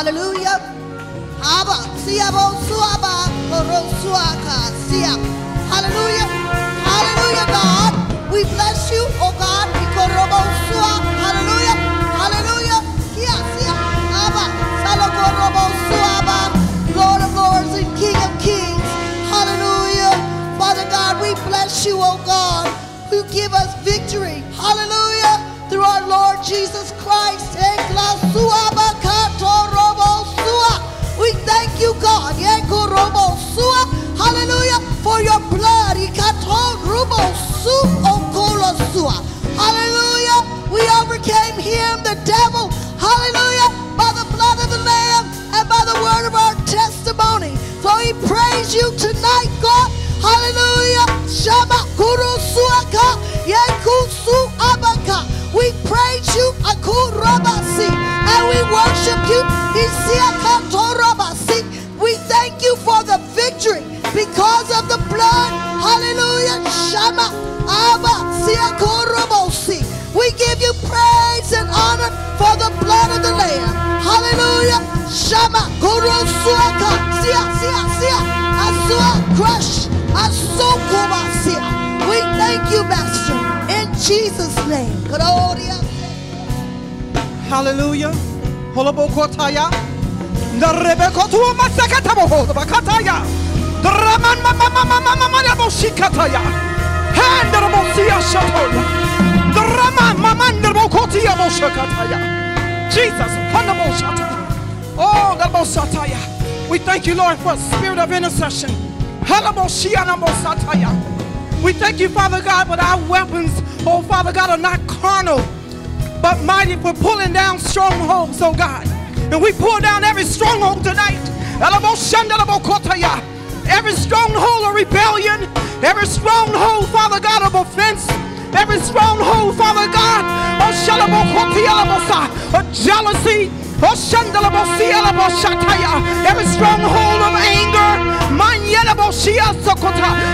Hallelujah. Abba, siabo suaba, oro suaka, sia. Hallelujah. Hallelujah, God. We bless Shama Kurosuaka. Sia Sia Sia. Asua Crush. Asukubasia. We thank you, Master, in Jesus' name. Gloria. Hallelujah. Holobokotaya. Narebekotu masakataboho bakataya. Draman mama mama mama mama boshikataya. Handarabosia shatoya. Drama mama ndarbokotia boshakataya. Jesus, hanaboshataya. Oh, naboshataya. We thank you, Lord, for a spirit of intercession. We thank you, Father God, but our weapons, oh Father God, are not carnal but mighty for pulling down strongholds, oh God. And we pull down every stronghold tonight. Every stronghold of rebellion, every stronghold, Father God, of offense, every stronghold, Father God, oh, of jealousy, every stronghold of anger,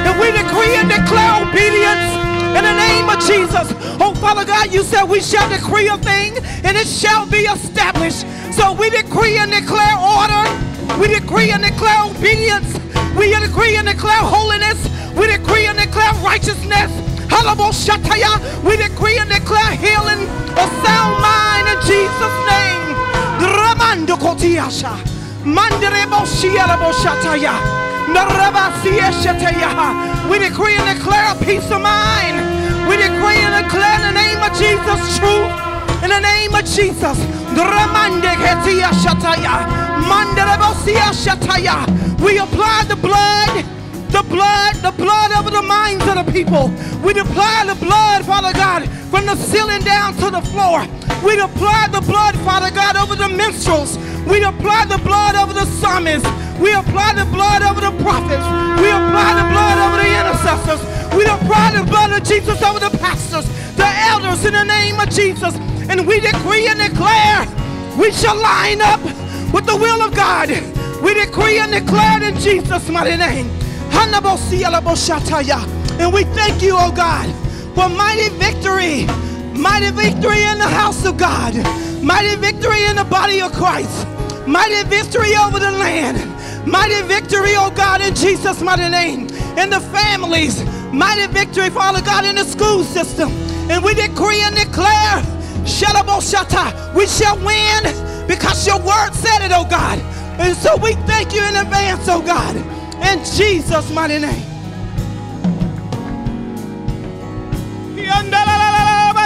and we decree and declare obedience in the name of Jesus. Oh, Father God, you said we shall decree a thing and it shall be established. So we decree and declare order. We decree and declare obedience. We decree and declare holiness. We decree and declare righteousness. We decree and declare healing, a sound mind in Jesus' name. Ramando kotiasha. Manderebo shialaboshataya. We decree and declare a peace of mind. We decree and declare in the name of Jesus truth. In the name of Jesus. We apply the blood. The blood, the blood over the minds of the people. We apply the blood, Father God, from the ceiling down to the floor. We apply the blood, Father God, over the minstrels. We apply the blood over the psalmists. We apply the blood over the prophets. We apply the blood over the intercessors. We apply the blood of Jesus over the pastors, the elders in the name of Jesus. And we decree and declare we shall line up with the will of God. We decree and declare in Jesus' mighty name. And we thank you, oh God, for mighty victory. Mighty victory in the house of God. Mighty victory in the body of Christ. Mighty victory over the land. Mighty victory, oh God, in Jesus' mighty name. In the families. Mighty victory, Father God, in the school system. And we decree and declare, we shall win because your word said it, oh God. And so we thank you in advance, oh God. In Jesus' mighty name.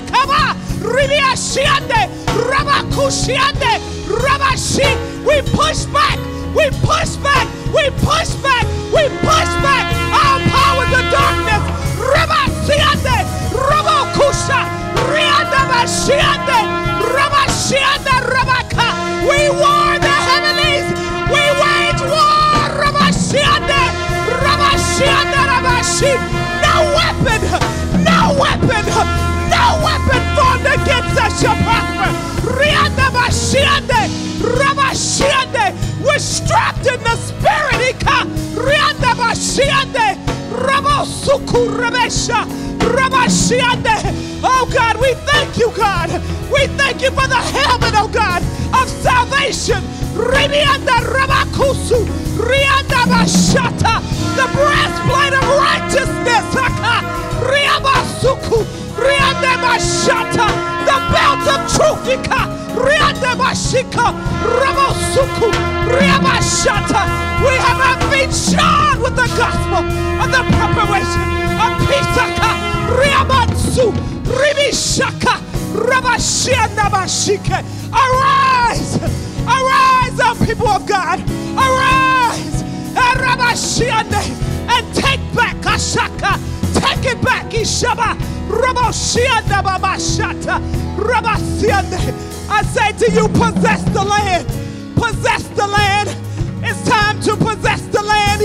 powers Ikaba Ribiashiande Rabakushiande Rabashi We push back We push back. We push back. We push back all powers of darkness. Rabasiande, Robokusha, Rianda Bashiande, Rabashianda Rabaka. We war the heavenlies. We wage war. Rabashiande, Rabashiande Rabashi. We're strapped in the spirit. Ika, Rianda Bashiande, Rabosuku Rabesha, Rabashiande. Oh God, we thank you, God. We thank you for the helmet, oh God, of salvation. Ribianda Rabakusu, Rianda Bashata, the breastplate of righteousness. Aka, Riabasuku, Rianda Bashata, the belt of truth. We have our feet shod with the gospel of the preparation of peace. Aka, Riabatsu, Ribishaka, Rabashianda Bashike. Arise! Arise, O people of God! Arise! And take back Ashaka. Take it back, Ishaba. I say to you, possess the land. Possess the land. It's time to possess the land.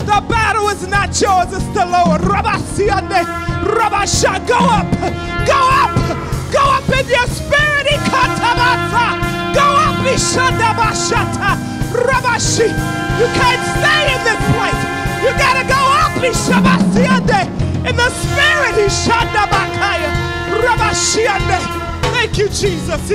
The battle is not yours, it's the Lord. Rabasha, go up, go up, go up in your spirit. Go up. You can't stay in this place. You gotta go up, in the spirit. Thank you, Jesus.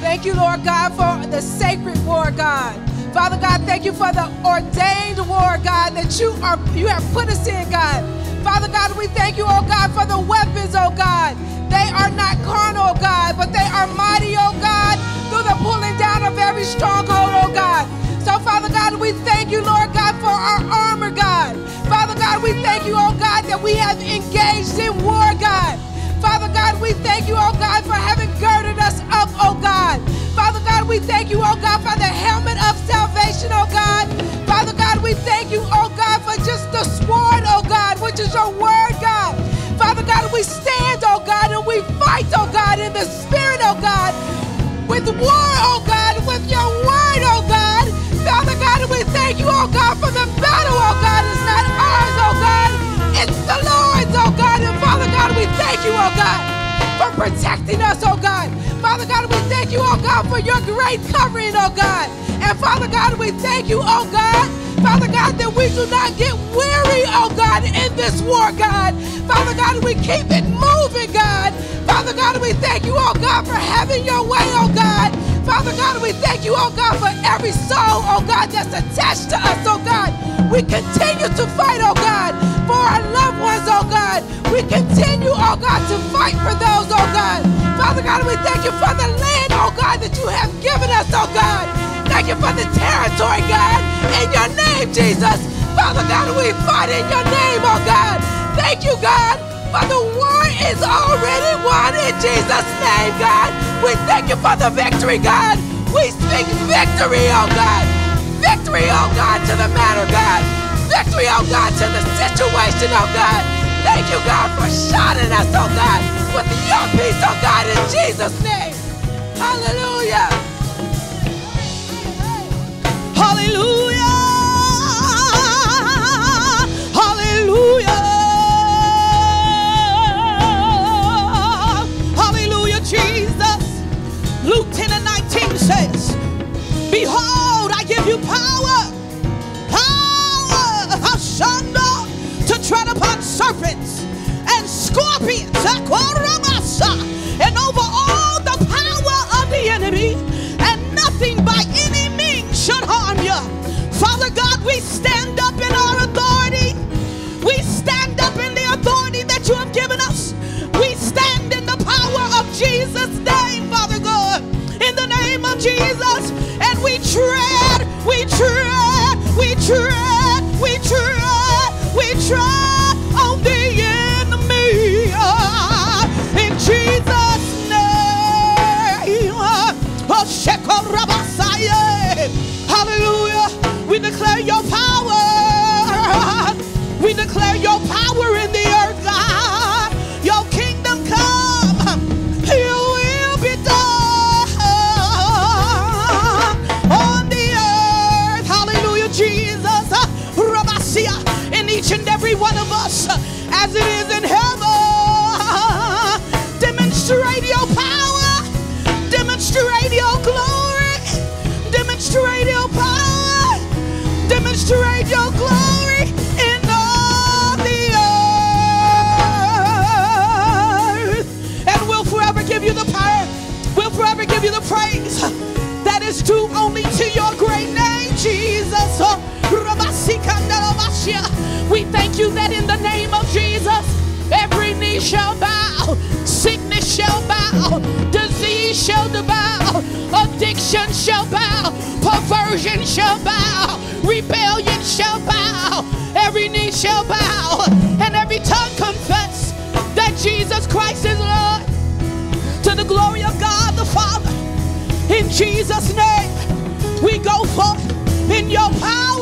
Thank you, Lord God, for the sacred war, God. Father God, thank you for the ordained war, God, that you are you have put us in, God. Father God, we thank you, oh God, for the weapons, oh God. They are not carnal, oh God, but they are mighty, oh God, through the pulling down of every stronghold, oh God. So, Father God, we thank you, Lord God, for our armor, God. Father God, we thank you, oh God, that we have engaged in war, God. Father God, we thank you, oh God, for having girded us up, oh God. Father God, we thank you, oh God, for the helmet of salvation, oh God. Father God, we thank you, oh God, for just the sword, oh God, which is your word, God. Father God, we stand, oh God, and we fight, oh God, in the spirit, oh God, with war, oh God, with your word, oh God. Father God, we thank you, oh God, for the battle, oh God, is not ours, oh God. It's the Lord's, oh God. And Father God, we thank you, oh God, for protecting us, oh God. Father God, we thank you, oh God, for your great covering, oh God. And Father God, we thank you, oh God, Father God, that we do not get weary, oh God, in this war, God. Father God, we keep it moving, God. Father God, we thank you, oh God, for having your way, oh God. Father God, we thank you, oh God, for every soul, oh God, that's attached to us, oh God. We continue to fight, oh God, for our loved ones, oh God. We continue, oh God, to fight for those, oh God. Father God, we thank you for the land, oh God, that you have given us, oh God. Thank you for the territory, God, in your name, Jesus. Father God, we fight in your name, oh God. Thank you, God, for the war is already won in Jesus' name, God. We thank you for the victory, God. We speak victory, oh God. Victory, oh God, to the matter, God. Victory, oh God, to the situation, oh God. Thank you, God, for shining us, oh God, with your peace, oh God, in Jesus' name. Hallelujah. Hallelujah. Hallelujah. Hallelujah, Jesus. Luke 10 and 19 says, Behold, you power, power, Hashanda, to tread upon serpents and scorpions, Rebellion shall bow, rebellion shall bow, every knee shall bow, and every tongue confess that Jesus Christ is Lord. To the glory of God the Father, in Jesus' name, we go forth in your power.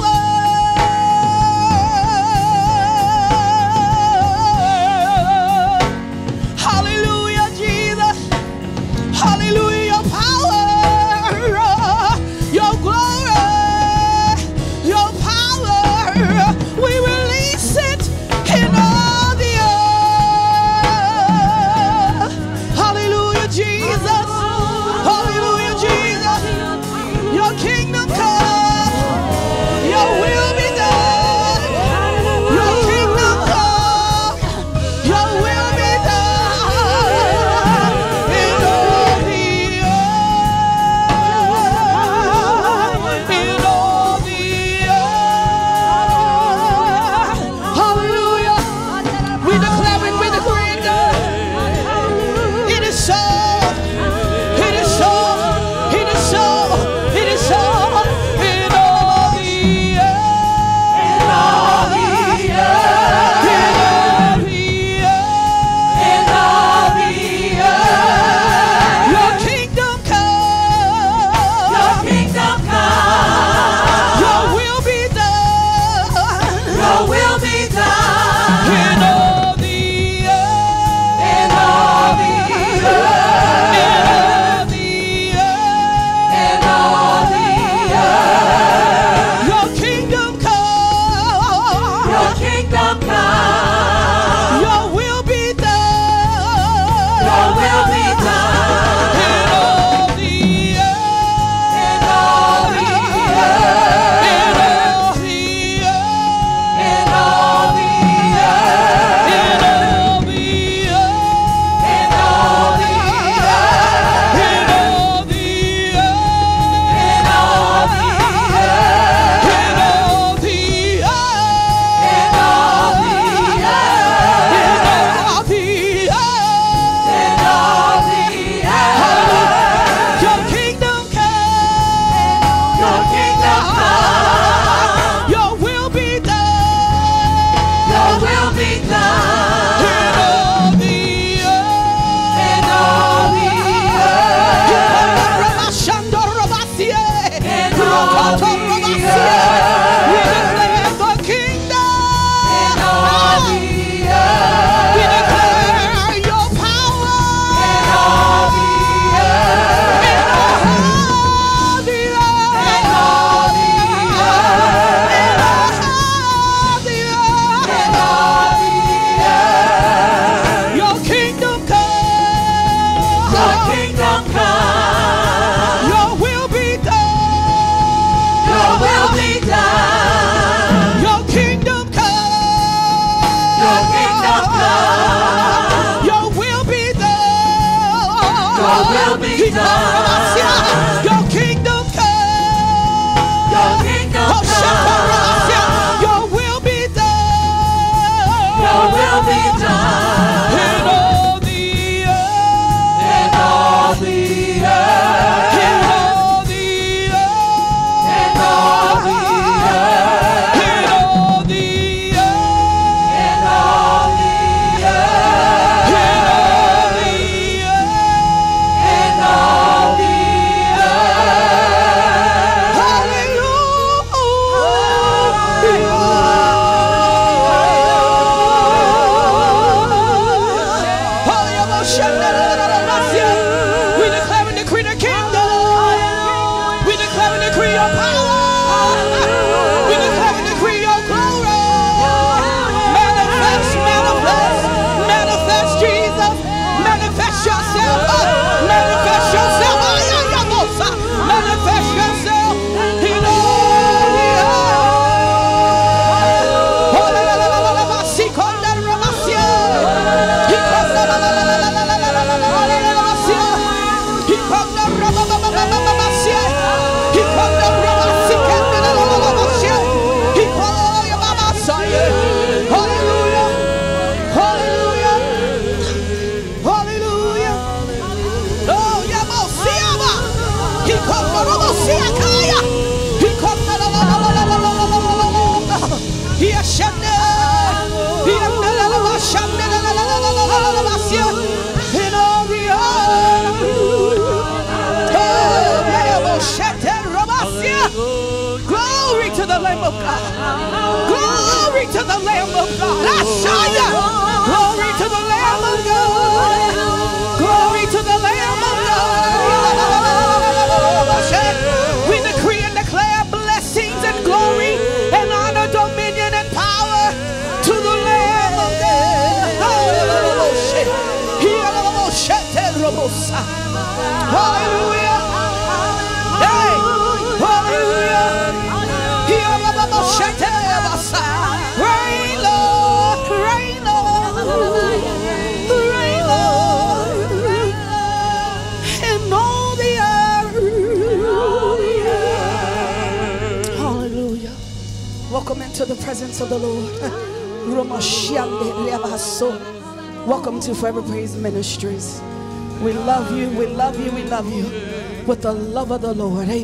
The Lord. Amen.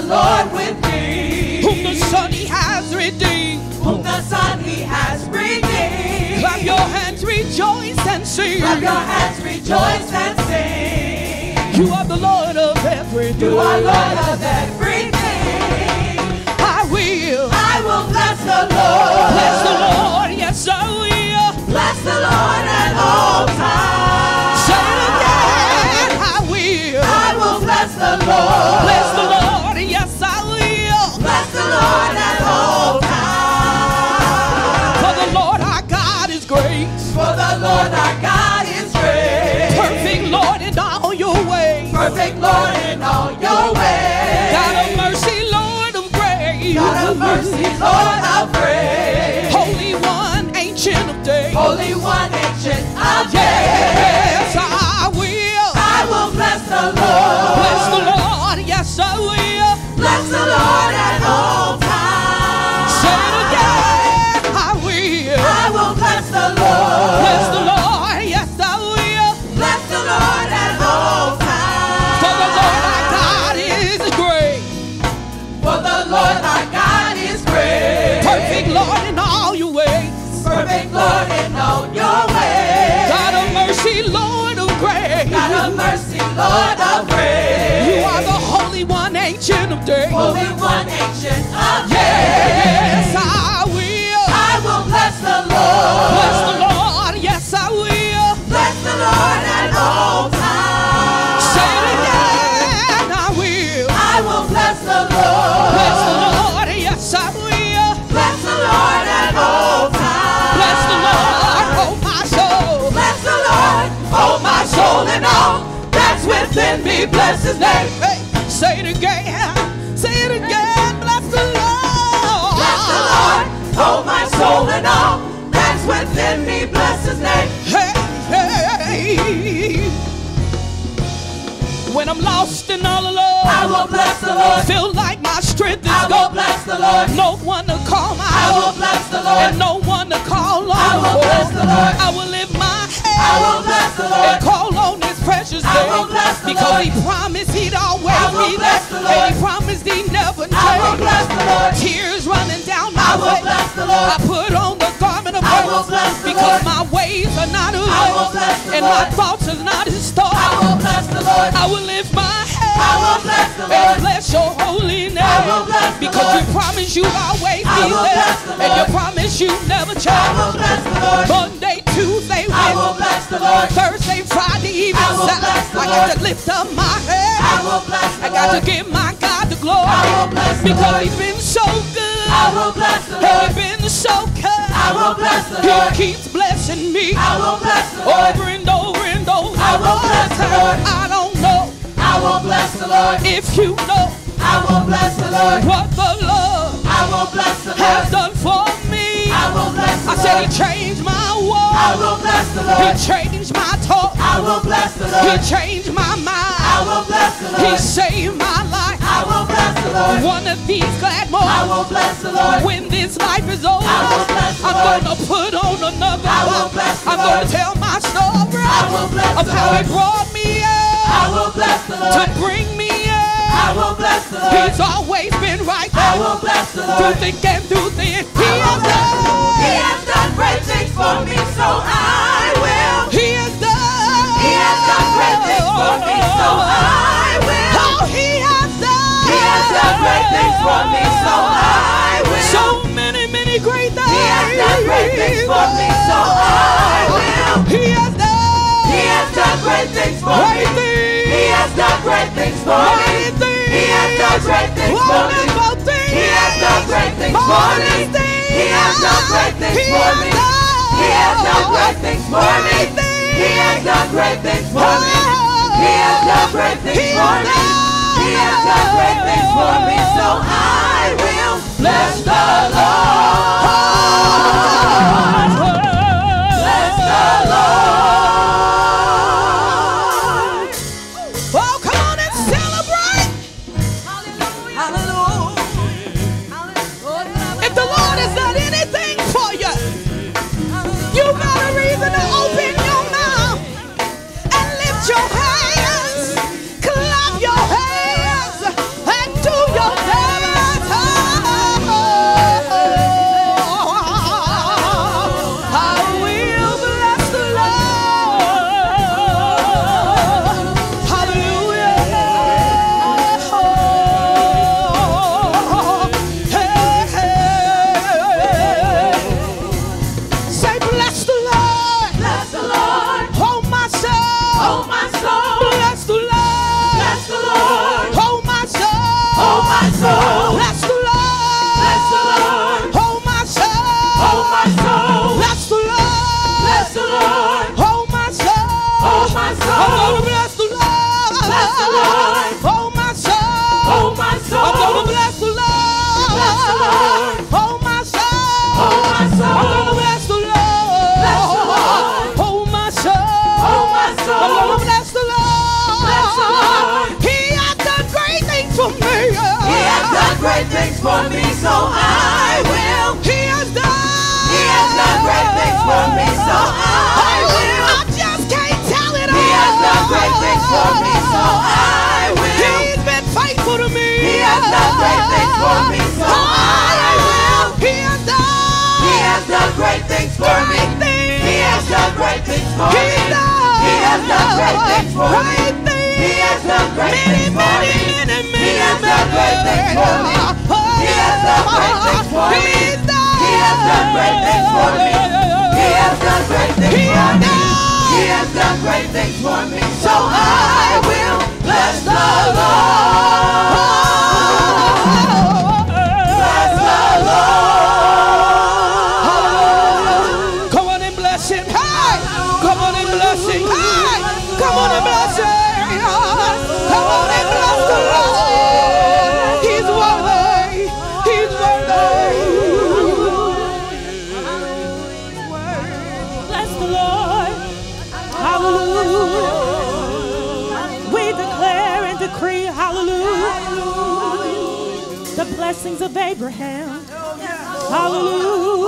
The Lord with me, whom the Son he has redeemed. whom the Son he has redeemed. Clap your hands, rejoice and sing. Clap your hands, rejoice and sing. You are the Lord of everything. You are Lord of everything. I will I will bless the Lord. bless the Lord. Yes, I will. Bless the Lord at all times. Say it again. I will I will bless the Lord. bless the in all your ways. God of mercy, Lord of grace. God of mercy, Lord Holy One, Ancient of Days. Holy One, ancient of days. Yes, I will I will bless the Lord. bless the Lord. Yes, I will. Bless the Lord at all times. Say it again. I will I will bless the Lord. bless the Lord. Yes, I will. Bless the Lord at all times. Bless the Lord, oh my soul. Bless the Lord, oh my soul and all that's within me. Bless His name. Hey, say it again. Say it again. Bless the Lord. Bless the Lord, oh my soul and all that's within me. Bless His name. Hey, hey. When I'm lost and all alone, I will bless the Lord. feel like my strength is I will gone. bless the Lord. No one to call my I will bless the Lord. and no one to call on. I will bless the Lord. I will live. I will bless the Lord. and call on His precious name. I will bless the because Lord. He promised He'd always I will be bless there, the and He promised He'd never I will bless the Lord. Tears running down my I will face. bless the Lord. I put on the garment of praise. I will bless the because Lord. my ways are not His I will ways, bless the and my thoughts are not His thoughts. I will bless the Lord. I will lift my head I will bless the and Lord. bless your holy name I will bless the because Lord. you promised you always I be will there. bless the And you promise you never change. I will bless the Lord. Monday, Tuesday, I will Wednesday, bless the Lord. Thursday, Friday, even I will bless Saturday. the I got to lift up my head. I will bless the I got to give my God the glory. I will bless the Because Lord. he's been so good. I will bless the He's Lord. been so kind. I will bless the He Lord. keeps blessing me. I will bless the Lord. Over and over and over. I will bless the Lord. I don't will bless the Lord. if you know I will bless the Lord. what the Lord I will bless the has done for me. I will bless the I said he changed my I will bless the Lord. He changed my talk. I will bless the Lord. He changed my mind. I will bless the Lord. He saved my life. I will bless the Lord. One of these glad I will bless the Lord. When this life is over, I will bless the I'm Lord. gonna put on another I will bless the I'm gonna tell my story I will bless of the how he brought me I will bless the to bring me I will bless the Lord. He's always been right I will bless the through thick and through thin. He has Lord. He done. has done great things for me, so I will. He has done. He has done great things for me, so I will. Oh, he has done. He has done great things for me, so I will. So many, many great things. He has done great things for me, so I will. He has done. He has done great things for me. He has done great things for me. He has done great things for me. He has done great things for me. He has done great things for me. He has done great things for me. He has done great things for me. He has done great things for me. He has done great things for me. So I will bless the Lord. For me. He's done. He has done great things for me. He has done great things for me. He has done great things for me. He has done great things for me. He has done great things for me. He has done great things for me. He has done great things for me. So I will bless the Lord. Hallelujah.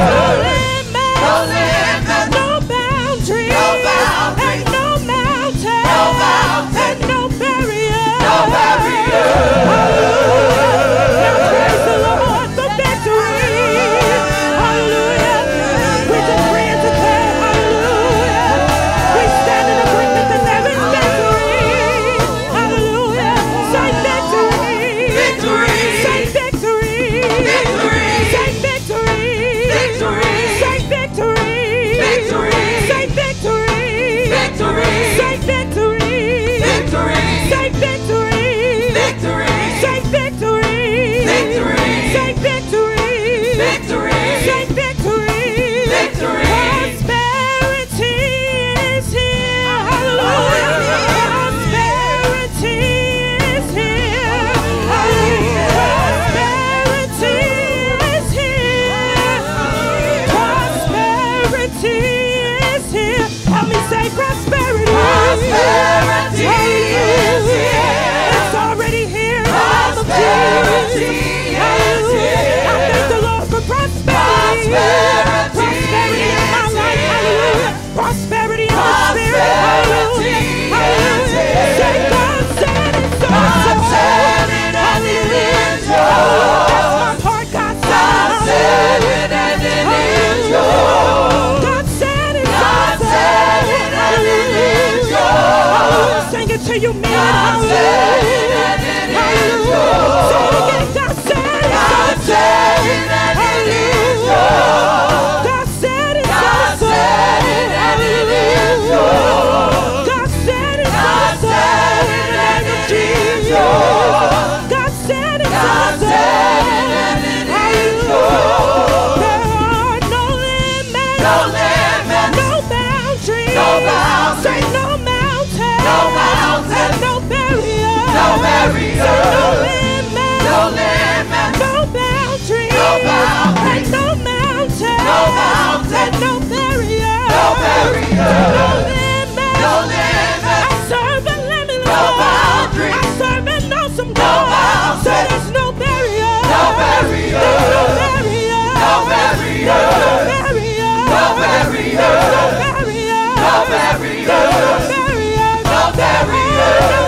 Remember. until you mean it. Hallelujah. Say it said it. God said it. God said it. God said it. barrier, no barrier, no barrier.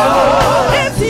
Yours. It's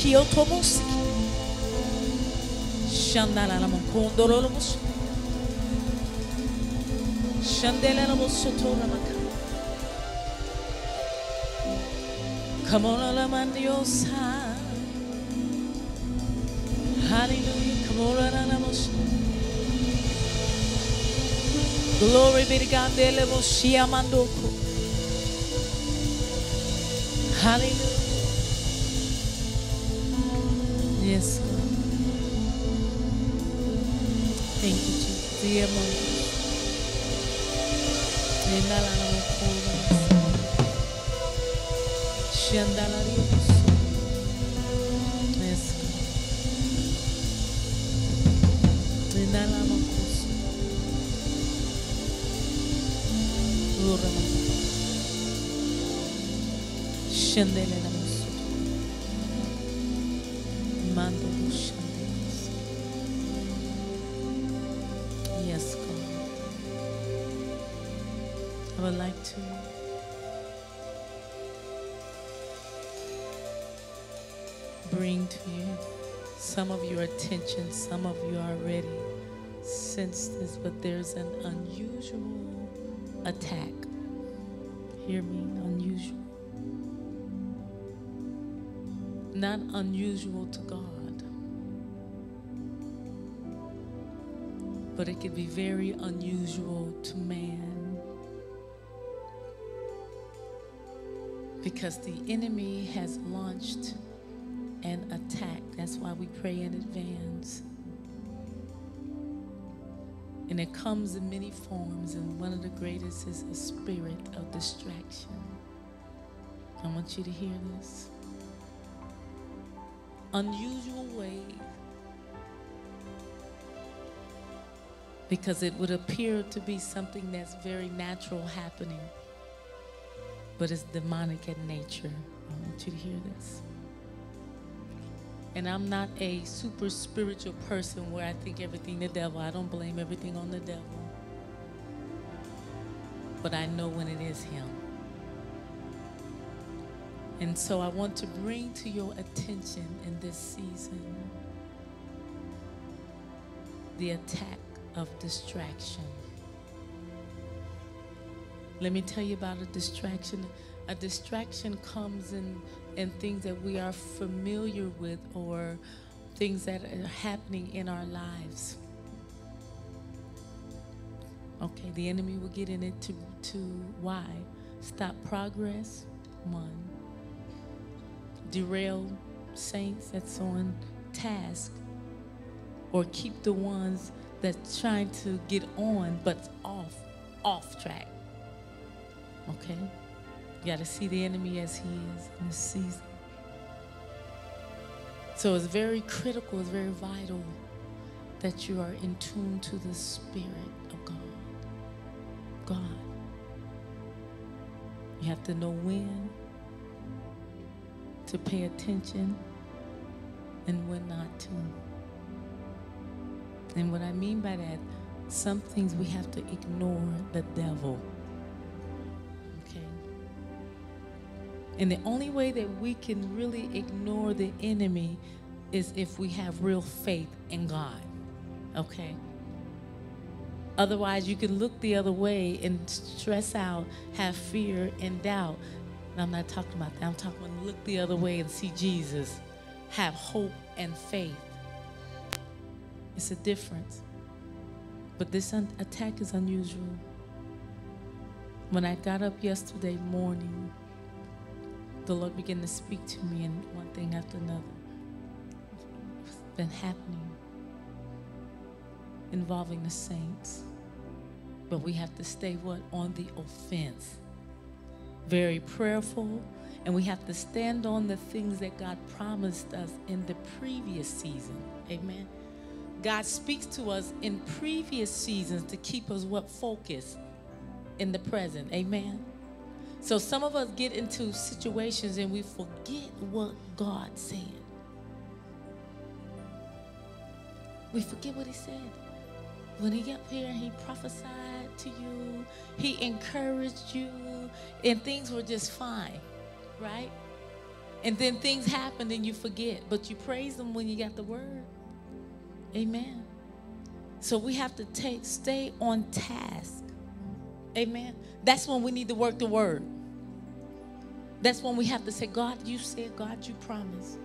Shikiotomosiki. Shandalalamankondorolomosh. Shandelalamosotoramaka. Come on, Alamandiosa. Hallelujah. Come on, Alamash. Glory be to God. Deleboshia mandoko. Attention. Some of you already sensed this, but there's an unusual attack. Hear me, unusual. Not unusual to God, but it could be very unusual to man. Because the enemy has launched an attack. That's why we pray in advance. And it comes in many forms, and one of the greatest is a spirit of distraction. I want you to hear this. Unusual way. Because it would appear to be something that's very natural happening, but it's demonic in nature. I want you to hear this. And I'm not a super spiritual person where I think everything the devil. I don't blame everything on the devil. But I know when it is him. And so I want to bring to your attention in this season the attack of distraction. Let me tell you about a distraction. A distraction comes in, in things that we are familiar with or things that are happening in our lives. Okay, the enemy will get in it to, to why? Stop progress, one. Derail saints that's on task, or keep the ones that's trying to get on but off, off track. Okay? You got to see the enemy as he is in this season. So it's very critical, it's very vital that you are in tune to the Spirit of God. God. You have to know when to pay attention and when not to. And what I mean by that, some things we have to ignore the devil. And the only way that we can really ignore the enemy is if we have real faith in God. Okay? Otherwise, you can look the other way and stress out, have fear and doubt. And I'm not talking about that. I'm talking look the other way and see Jesus, have hope and faith. It's a difference. But this attack is unusual. When I got up yesterday morning, the Lord began to speak to me, and one thing after another has been happening involving the saints. But we have to stay what? On the offense. Very prayerful, and we have to stand on the things that God promised us in the previous season. Amen. God speaks to us in previous seasons to keep us what focused in the present. Amen. So some of us get into situations and we forget what God said. We forget what he said. When he got here, he prophesied to you, he encouraged you, and things were just fine, right? And then things happened and you forget, but you praise him when you got the word. Amen. So we have to take stay on task. Amen. That's when we need to work the word. That's when we have to say, God, you said, God, you promised.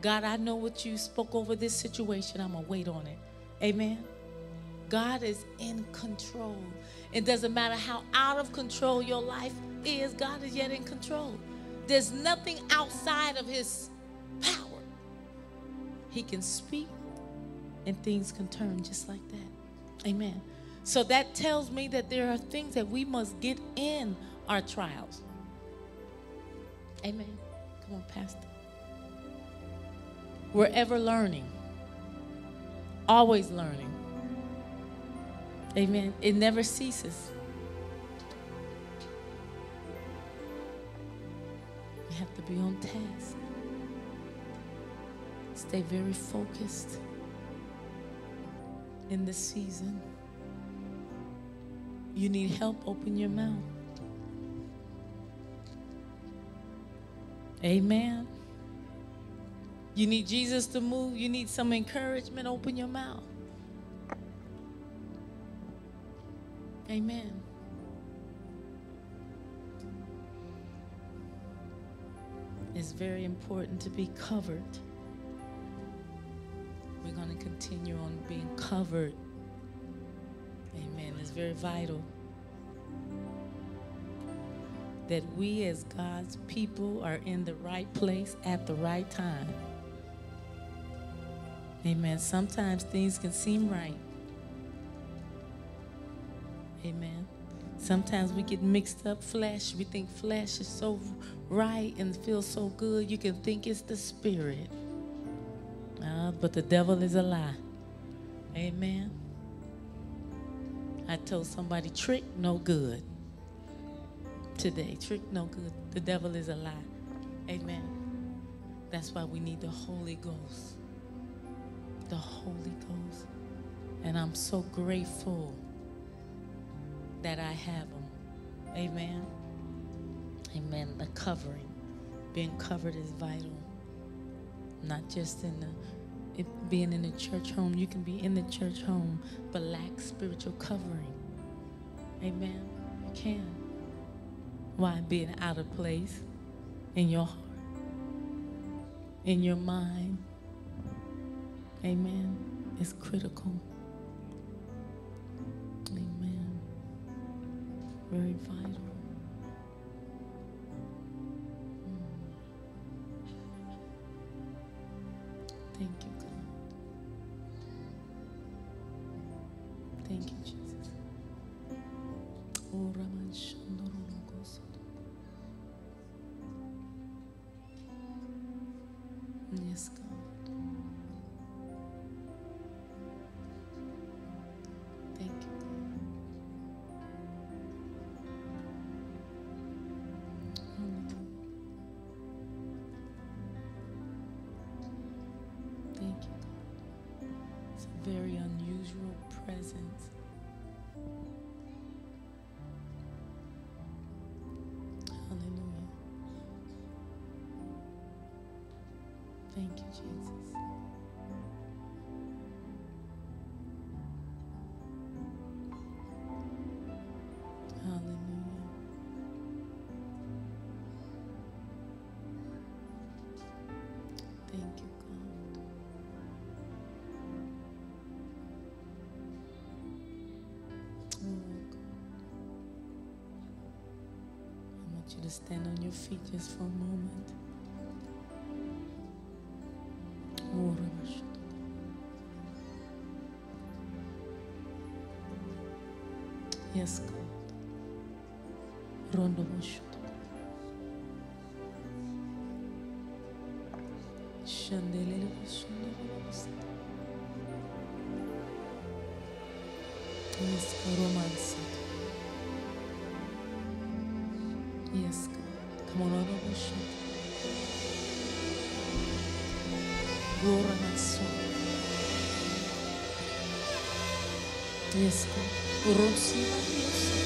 God, I know what you spoke over this situation. I'm going to wait on it. Amen. God is in control. It doesn't matter how out of control your life is, God is yet in control. There's nothing outside of his power. He can speak and things can turn just like that. Amen. So that tells me that there are things that we must get in our trials. Amen. Come on, Pastor. We're ever learning, always learning. Amen. It never ceases. We have to be on task. Stay very focused in this season. You need help, open your mouth. Amen. You need Jesus to move, you need some encouragement, open your mouth. Amen. It's very important to be covered. We're going to continue on being covered. It's very vital that we, as God's people, are in the right place at the right time. Amen. Sometimes things can seem right. Amen. Sometimes we get mixed up flesh. We think flesh is so right and feels so good. You can think it's the spirit. Uh, but the devil is a lie. Amen. I told somebody, trick no good. Today, trick no good. The devil is a lie. Amen. That's why we need the Holy Ghost. The Holy Ghost. And I'm so grateful that I have him. Amen. Amen. The covering. Being covered is vital. Not just in the being in the church home. You can be in the church home but lack spiritual covering. Amen. You can. Why? Being out of place in your heart, in your mind. Amen. It's critical. Amen. Very vital. want you to stand on your feet just for a moment. Yes, God. Rondo Shandele Yes, romance. слышит. Гора носу. Теско, урон снимается.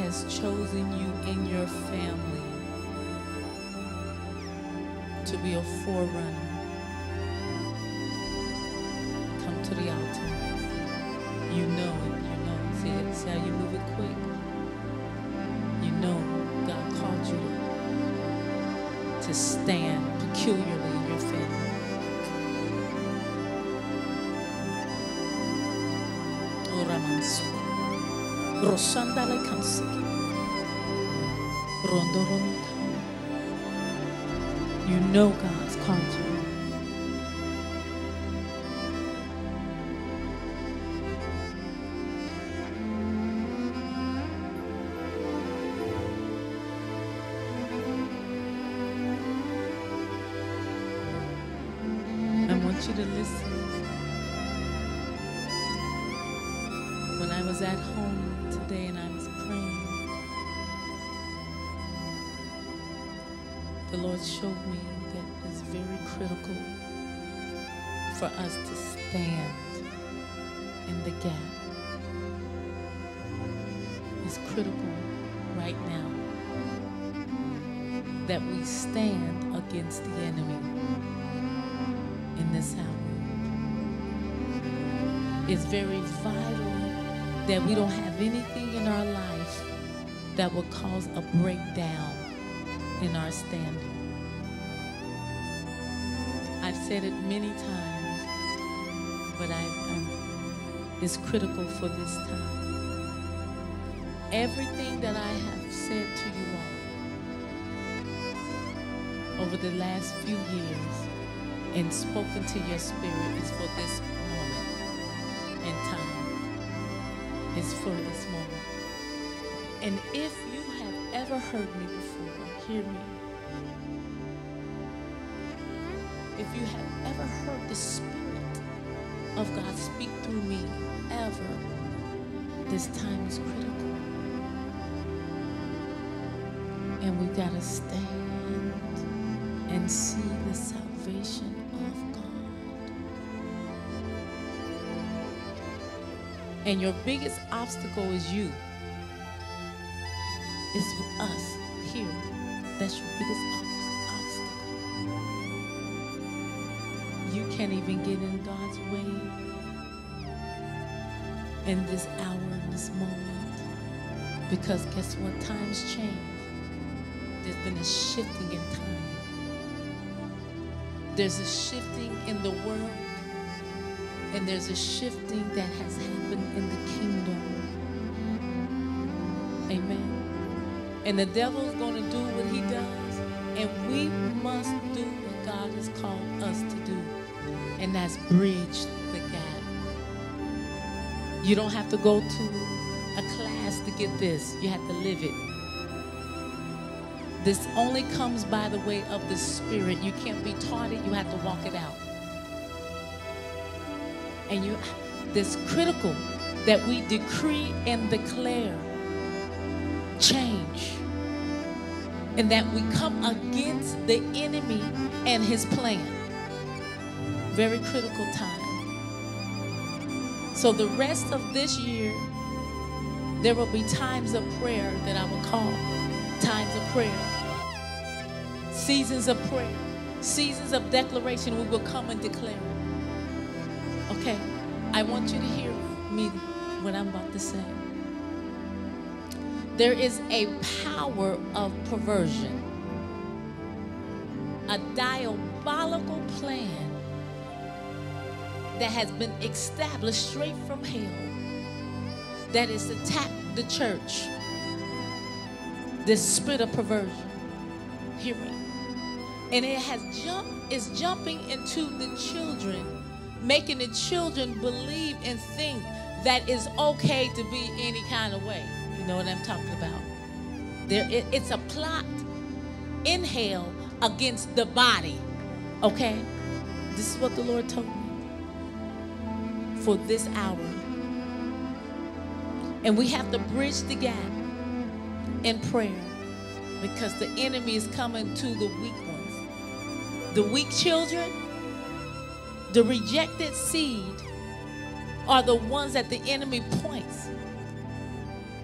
has chosen you in your family to be a forerunner. You know God's called you. For us to stand in the gap. is critical right now that we stand against the enemy in this hour. It's very vital that we don't have anything in our life that will cause a breakdown in our standing. I've said it many times, it's critical for this time. Everything that I have said to you all over the last few years and spoken to your spirit is for this moment in time. It's for this moment. And if you have ever heard me before, hear me. If you have ever heard the Spirit of God speak through me, ever, this time is critical. And we've got to stand and see the salvation of God. And your biggest obstacle is you. It's us here. That's your biggest obstacle. You can't even get in in this hour, in this moment. Because guess what? Times change. There's been a shifting in time. There's a shifting in the world, and there's a shifting that has happened in the kingdom. Amen. And the devil's going to do what he does, and we must do what God has called us to do, and that's bridge. You don't have to go to a class to get this, you have to live it. This only comes by the way of the Spirit. You can't be taught it, you have to walk it out. And you this critical that we decree and declare change. And that we come against the enemy and his plan. Very critical time. So the rest of this year, there will be times of prayer that I will call times of prayer, seasons of prayer, seasons of declaration. We will come and declare it. Okay, I want you to hear me what I'm about to say. There is a power of perversion, a diabolical plan that has been established straight from hell that is attacked the church. This spirit of perversion. Hear me. And it has jumped, is jumping into the children, making the children believe and think that it's okay to be any kind of way. You know what I'm talking about? There, it- it's a plot in hell against the body. Okay? This is what the Lord told me for this hour. And we have to bridge the gap in prayer because the enemy is coming to the weak ones. The weak children, the rejected seed, are the ones that the enemy points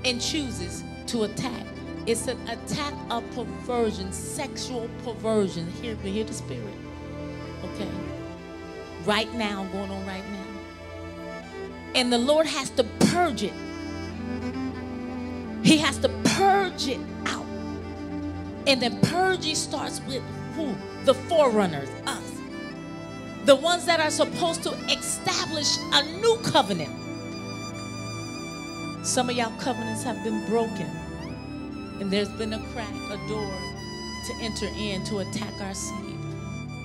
and chooses to attack. It's an attack of perversion, sexual perversion. Hear hear the spirit. Okay? Right now, going on right now. And the Lord has to purge it. He has to purge it out. And the purging starts with who? The forerunners, us. The ones that are supposed to establish a new covenant. Some of y'all covenants have been broken. And there's been a crack, a door to enter in to attack our seed.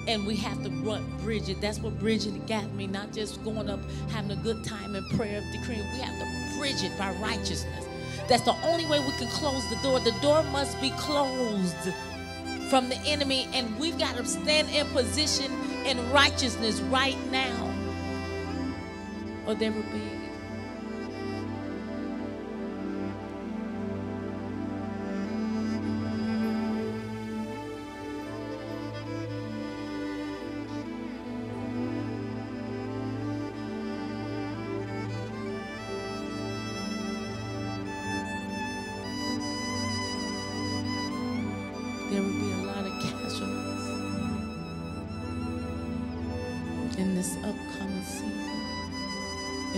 And we have to br- bridge it. That's what the gap means. Not just going up, having a good time in prayer, of decreeing. We have to bridge it by righteousness. That's the only way we can close the door. The door must be closed from the enemy, and we've got to stand in position in righteousness right now, or there will be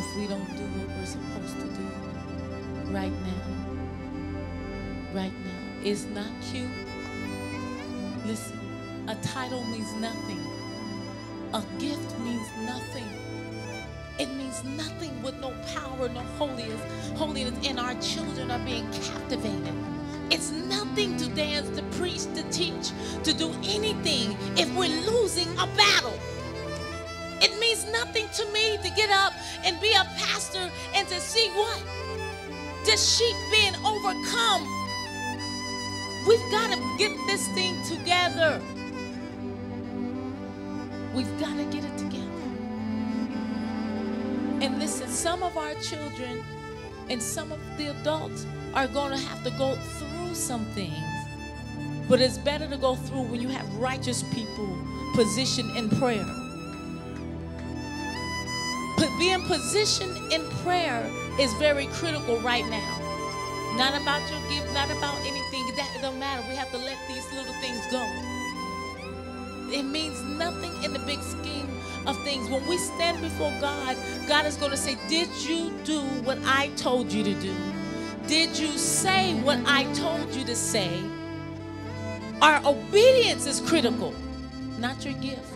if we don't do what we're supposed to do right now. Right now. It's not cute. Listen, a title means nothing. A gift means nothing. It means nothing with no power, no holiness, holiness, and our children are being captivated. It's nothing to dance, to preach, to teach, to do anything if we're losing a battle. To me to get up and be a pastor and to see what? The sheep being overcome. We've got to get this thing together. We've got to get it together. And listen, some of our children and some of the adults are going to have to go through some things. But it's better to go through when you have righteous people positioned in prayer. Being positioned in prayer is very critical right now. Not about your gift, not about anything. That don't matter. We have to let these little things go. It means nothing in the big scheme of things. When we stand before God, God is going to say, Did you do what I told you to do? Did you say what I told you to say? Our obedience is critical, not your gift.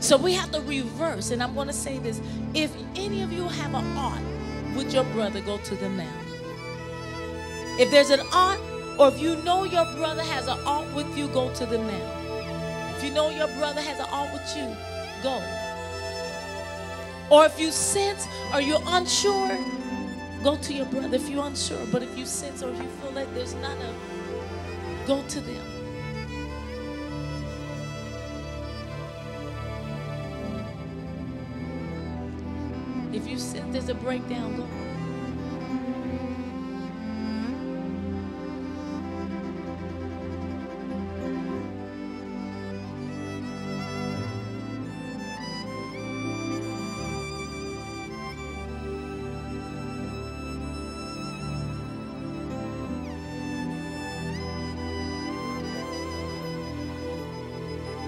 So we have to reverse. And I'm going to say this if any of you have an aunt with your brother, go to them now. If there's an aunt or if you know your brother has an aunt with you, go to them now. If you know your brother has an aunt with you, go. Or if you sense or you're unsure, go to your brother if you're unsure. But if you sense or if you feel that there's not a, go to them. If you sense there's a breakdown, go.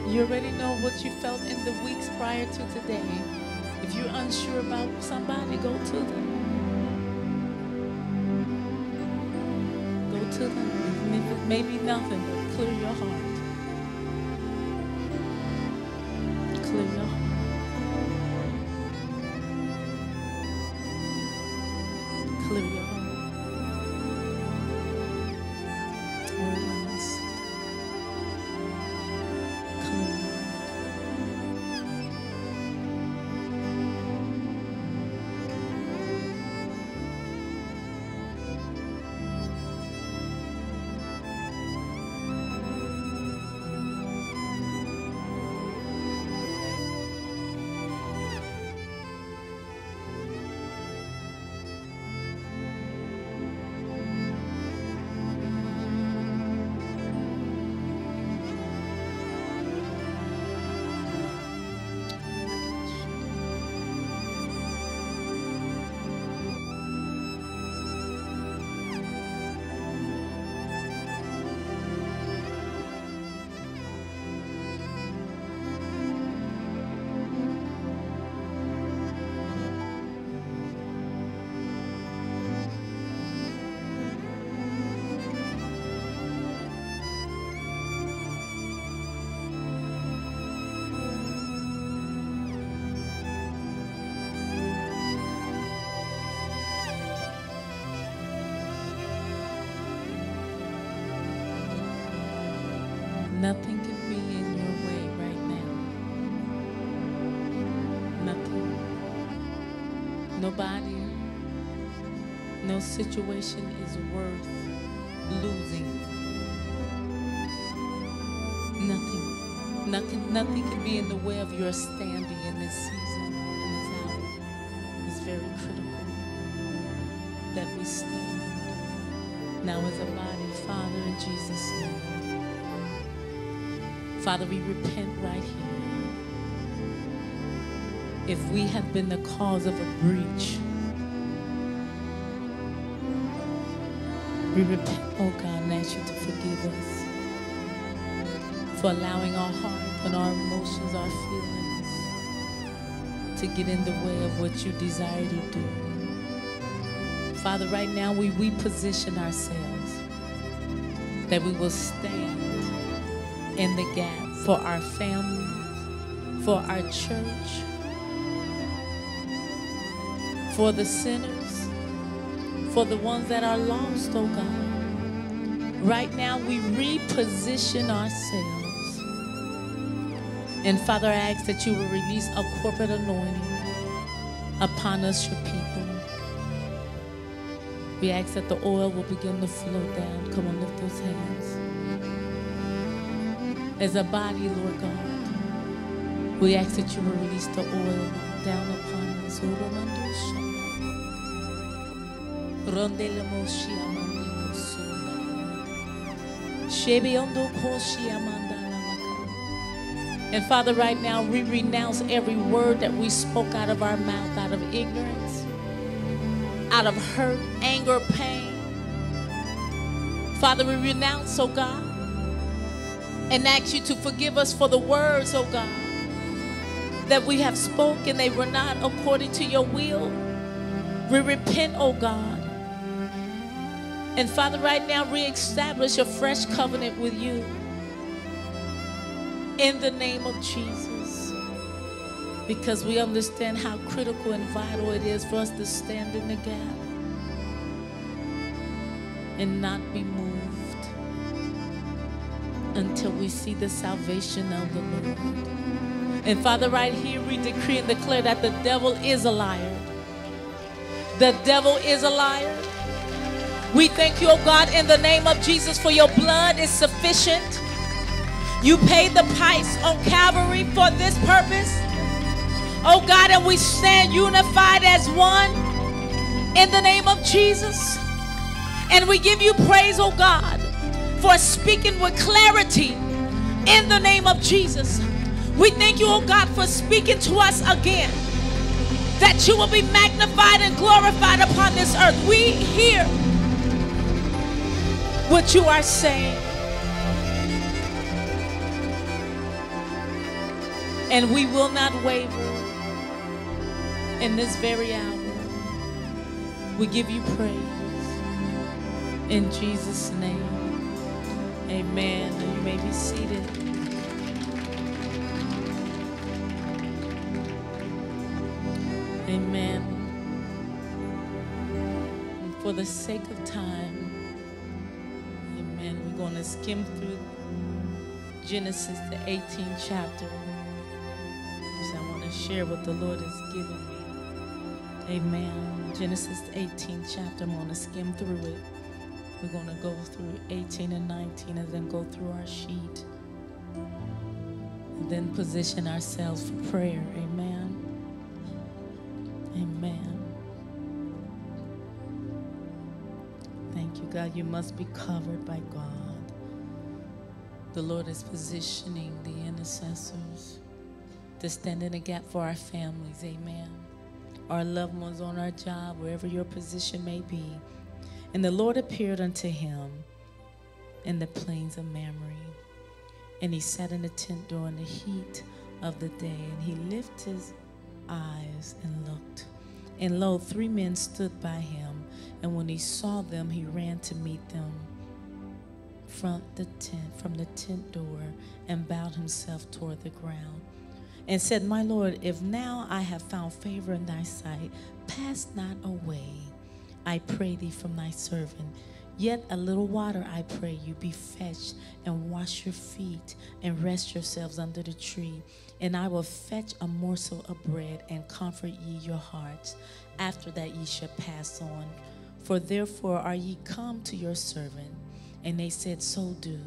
You already know what you felt in the weeks prior to today. If you're unsure about somebody, go to them. Go to them. Even if it may be nothing, but clear your heart. Nothing can be in your way right now. Nothing. Nobody, no situation is worth losing. Nothing. Nothing, nothing can be in the way of your standing in this season, in this hour. It's very critical that we stand. Now, as a body, Father, in Jesus' name. Father, we repent right here. If we have been the cause of a breach, we repent, oh God, and ask you to forgive us for allowing our heart and our emotions, our feelings to get in the way of what you desire to do. Father, right now we reposition ourselves that we will stand in the gap for our families, for our church, for the sinners, for the ones that are lost, oh God. Right now we reposition ourselves. And Father, I ask that you will release a corporate anointing upon us, your people. We ask that the oil will begin to flow down. Come on, lift those hands. As a body, Lord God, we ask that you will release the oil down upon us. And Father, right now we renounce every word that we spoke out of our mouth, out of ignorance, out of hurt, anger, pain. Father, we renounce, oh God, and ask you to forgive us for the words, oh God, that we have spoken. They were not according to your will. We repent, oh God. And Father, right now, reestablish a fresh covenant with you. In the name of Jesus. Because we understand how critical and vital it is for us to stand in the gap and not be moved until we see the salvation of the Lord. And Father, right here, we decree and declare that the devil is a liar. The devil is a liar. We thank you, oh God, in the name of Jesus, for your blood is sufficient. You paid the price on Calvary for this purpose. Oh God, and we stand unified as one in the name of Jesus. And we give you praise, oh God, for speaking with clarity in the name of Jesus. We thank you, oh God, for speaking to us again. That you will be magnified and glorified upon this earth. We hear what you are saying. And we will not waver in this very hour. We give you praise in Jesus' name. Amen. You may be seated. Amen. And for the sake of time, amen, we're going to skim through Genesis, the 18th chapter. Because I want to share what the Lord has given me. Amen. Genesis, the 18th chapter. I'm going to skim through it. We're going to go through 18 and 19 and then go through our sheet. And then position ourselves for prayer. Amen. Amen. Thank you, God. You must be covered by God. The Lord is positioning the intercessors to stand in the gap for our families. Amen. Our loved ones on our job, wherever your position may be. And the Lord appeared unto him in the plains of Mamre. And he sat in the tent during the heat of the day, and he lifted his eyes and looked. And lo, three men stood by him. And when he saw them, he ran to meet them from the tent, from the tent door, and bowed himself toward the ground. And said, My Lord, if now I have found favor in thy sight, pass not away, I pray thee from thy servant. Yet a little water, I pray you, be fetched and wash your feet and rest yourselves under the tree. And I will fetch a morsel of bread and comfort ye your hearts. After that ye shall pass on. For therefore are ye come to your servant. And they said, So do.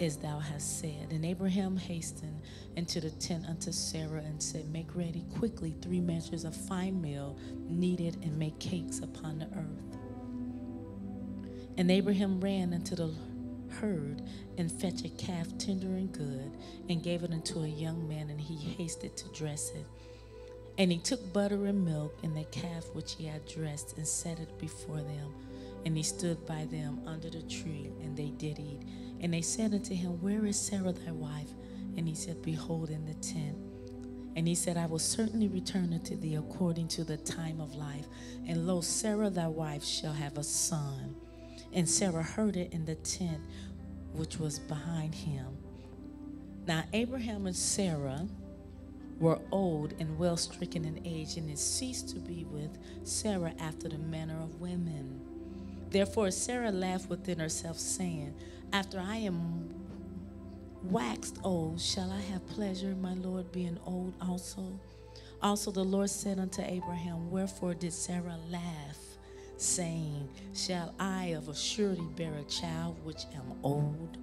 As thou hast said. And Abraham hastened into the tent unto Sarah and said, Make ready quickly three measures of fine meal, knead it, and make cakes upon the earth. And Abraham ran unto the herd and fetched a calf tender and good, and gave it unto a young man, and he hasted to dress it. And he took butter and milk and the calf which he had dressed, and set it before them. And he stood by them under the tree, and they did eat. And they said unto him, Where is Sarah thy wife? And he said, Behold, in the tent. And he said, I will certainly return unto thee according to the time of life. And lo, Sarah thy wife shall have a son. And Sarah heard it in the tent which was behind him. Now Abraham and Sarah were old and well stricken in age, and it ceased to be with Sarah after the manner of women. Therefore Sarah laughed within herself, saying, After I am waxed old, shall I have pleasure, my Lord, being old also? Also the Lord said unto Abraham, Wherefore did Sarah laugh, saying, Shall I of a surety bear a child which am old?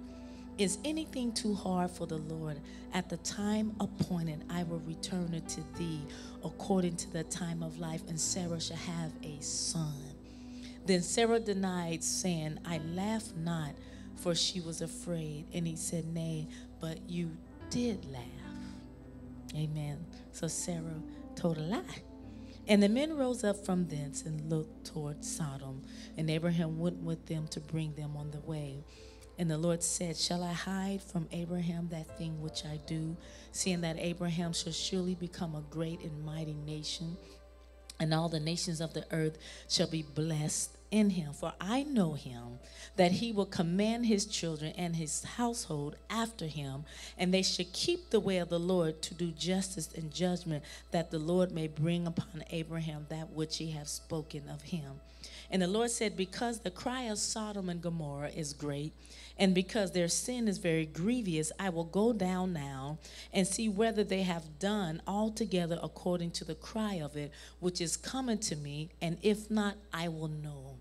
Is anything too hard for the Lord? At the time appointed, I will return it to thee according to the time of life, and Sarah shall have a son. Then Sarah denied, saying, I laugh not, for she was afraid. And he said, Nay, but you did laugh. Amen. So Sarah told a lie. And the men rose up from thence and looked toward Sodom. And Abraham went with them to bring them on the way. And the Lord said, Shall I hide from Abraham that thing which I do, seeing that Abraham shall surely become a great and mighty nation? and all the nations of the earth shall be blessed in him. For I know him, that he will command his children and his household after him, and they shall keep the way of the Lord to do justice and judgment, that the Lord may bring upon Abraham that which he hath spoken of him. And the Lord said, Because the cry of Sodom and Gomorrah is great, and because their sin is very grievous, I will go down now and see whether they have done altogether according to the cry of it, which is coming to me, and if not, I will know.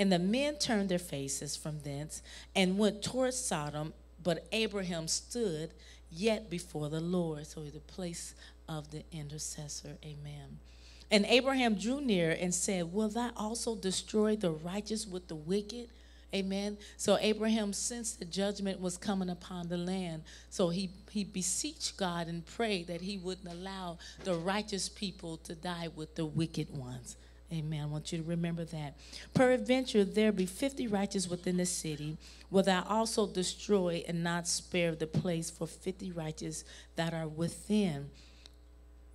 And the men turned their faces from thence and went towards Sodom, but Abraham stood yet before the Lord. So the place of the intercessor. Amen. And Abraham drew near and said, Will thou also destroy the righteous with the wicked? Amen. So Abraham sensed the judgment was coming upon the land. So he, he beseeched God and prayed that he wouldn't allow the righteous people to die with the wicked ones. Amen. I want you to remember that. Peradventure, there be 50 righteous within the city. Will thou also destroy and not spare the place for 50 righteous that are within?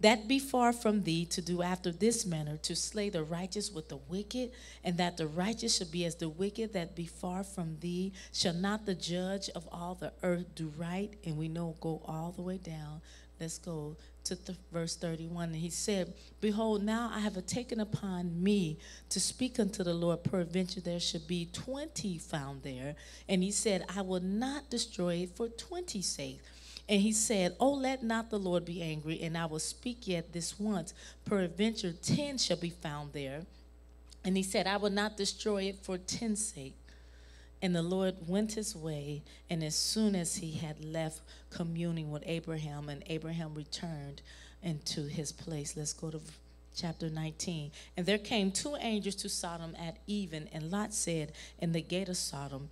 that be far from thee to do after this manner, to slay the righteous with the wicked, and that the righteous should be as the wicked that be far from thee. Shall not the judge of all the earth do right? And we know, go all the way down. Let's go to th- verse 31. And he said, Behold, now I have taken upon me to speak unto the Lord, peradventure there should be 20 found there. And he said, I will not destroy it for 20's sake. And he said, Oh, let not the Lord be angry, and I will speak yet this once. Peradventure, ten shall be found there. And he said, I will not destroy it for ten's sake. And the Lord went his way, and as soon as he had left communing with Abraham, and Abraham returned into his place. Let's go to chapter 19. And there came two angels to Sodom at even, and Lot said, In the gate of Sodom,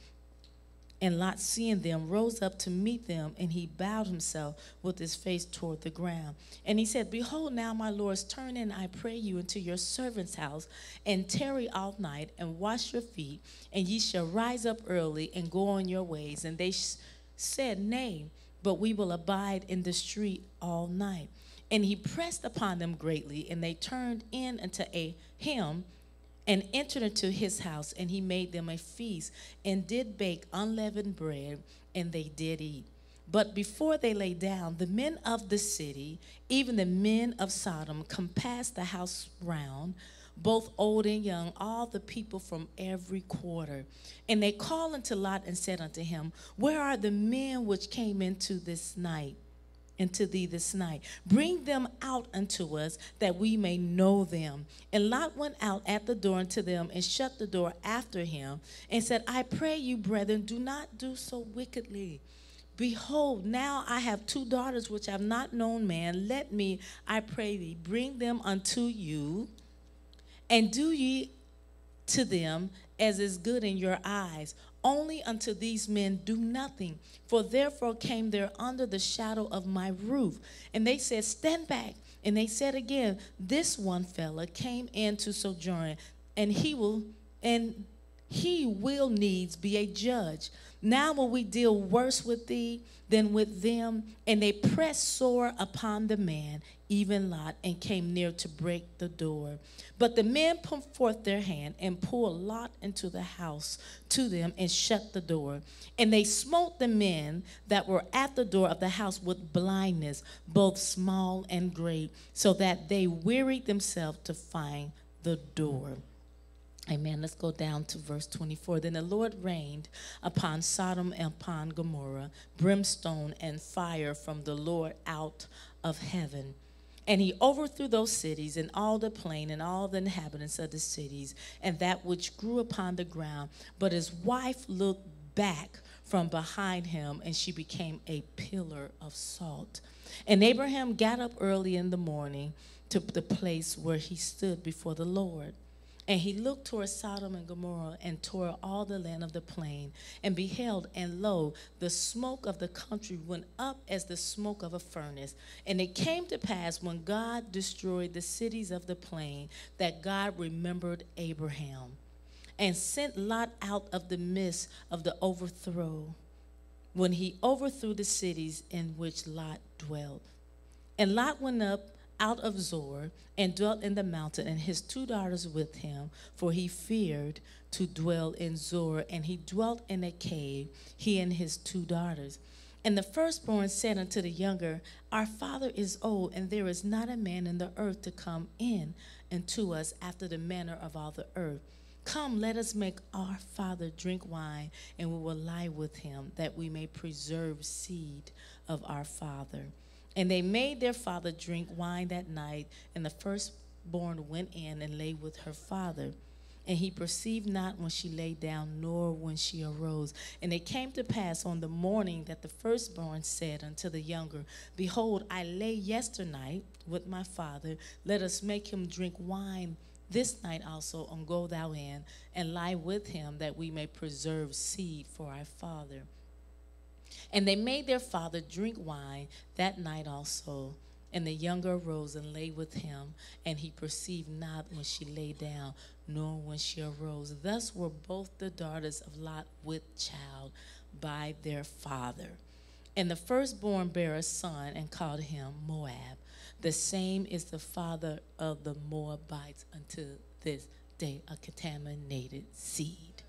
and Lot, seeing them, rose up to meet them, and he bowed himself with his face toward the ground. And he said, Behold, now, my lords, turn in, I pray you, into your servant's house, and tarry all night, and wash your feet, and ye shall rise up early and go on your ways. And they said, Nay, but we will abide in the street all night. And he pressed upon them greatly, and they turned in unto a him and entered into his house, and he made them a feast, and did bake unleavened bread, and they did eat. But before they lay down, the men of the city, even the men of Sodom, compassed the house round, both old and young, all the people from every quarter. And they called unto Lot and said unto him, Where are the men which came into this night? Unto thee this night. Bring them out unto us that we may know them. And Lot went out at the door unto them and shut the door after him and said, I pray you, brethren, do not do so wickedly. Behold, now I have two daughters which have not known man. Let me, I pray thee, bring them unto you, and do ye to them as is good in your eyes. Only unto these men do nothing, for therefore came there under the shadow of my roof. And they said, Stand back. And they said again, This one fella came in to sojourn, and he will, and he will needs be a judge. Now will we deal worse with thee than with them? And they pressed sore upon the man, even Lot, and came near to break the door. But the men put forth their hand and pulled Lot into the house to them and shut the door. And they smote the men that were at the door of the house with blindness, both small and great, so that they wearied themselves to find the door. Amen. Let's go down to verse 24. Then the Lord rained upon Sodom and upon Gomorrah brimstone and fire from the Lord out of heaven. And he overthrew those cities and all the plain and all the inhabitants of the cities and that which grew upon the ground. But his wife looked back from behind him and she became a pillar of salt. And Abraham got up early in the morning to the place where he stood before the Lord. And he looked toward Sodom and Gomorrah and toward all the land of the plain, and beheld, and lo, the smoke of the country went up as the smoke of a furnace. And it came to pass when God destroyed the cities of the plain that God remembered Abraham and sent Lot out of the midst of the overthrow when he overthrew the cities in which Lot dwelt. And Lot went up out of Zoar and dwelt in the mountain, and his two daughters with him, for he feared to dwell in Zoar, and he dwelt in a cave, he and his two daughters. And the firstborn said unto the younger, Our father is old, and there is not a man in the earth to come in unto us after the manner of all the earth. Come, let us make our father drink wine, and we will lie with him, that we may preserve seed of our father. And they made their father drink wine that night, and the firstborn went in and lay with her father. And he perceived not when she lay down, nor when she arose. And it came to pass on the morning that the firstborn said unto the younger, Behold, I lay yesternight with my father. Let us make him drink wine this night also, and go thou in, and lie with him, that we may preserve seed for our father. And they made their father drink wine that night also. And the younger arose and lay with him, and he perceived not when she lay down, nor when she arose. Thus were both the daughters of Lot with child by their father. And the firstborn bare a son and called him Moab. The same is the father of the Moabites unto this day, a contaminated seed.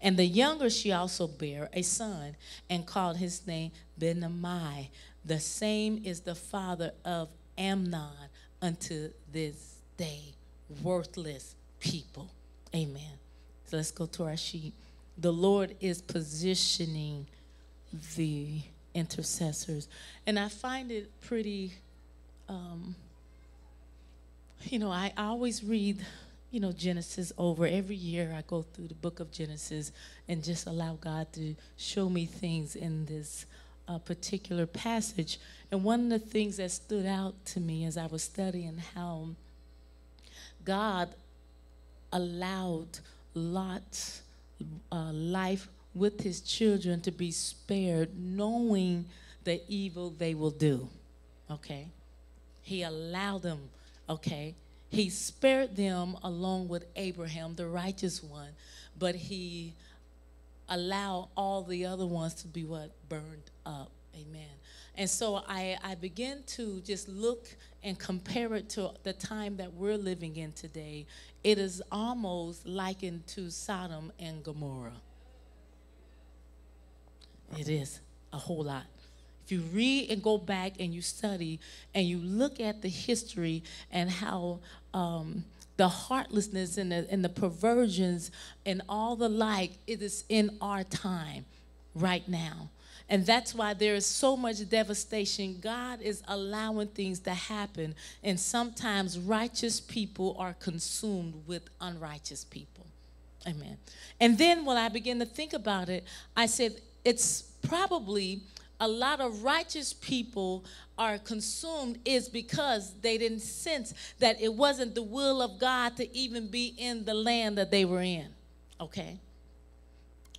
And the younger she also bare a son and called his name Benammi. The same is the father of Ammon unto this day. Worthless people. Amen. So let's go to our sheet. The Lord is positioning the intercessors. And I find it pretty, um, you know, I, I always read you know, Genesis over. Every year I go through the book of Genesis and just allow God to show me things in this uh, particular passage. And one of the things that stood out to me as I was studying how God allowed Lot's uh, life with his children to be spared, knowing the evil they will do. Okay? He allowed them, okay? He spared them along with Abraham, the righteous one, but he allowed all the other ones to be what? Burned up. Amen. And so I, I begin to just look and compare it to the time that we're living in today. It is almost likened to Sodom and Gomorrah. It is a whole lot. If you read and go back and you study and you look at the history and how um, the heartlessness and the, and the perversions and all the like, it is in our time. right now. And that's why there is so much devastation. God is allowing things to happen. And sometimes righteous people are consumed with unrighteous people. Amen. And then when I began to think about it, I said, it's probably a lot of righteous people are consumed is because they didn't sense that it wasn't the will of God to even be in the land that they were in. Okay?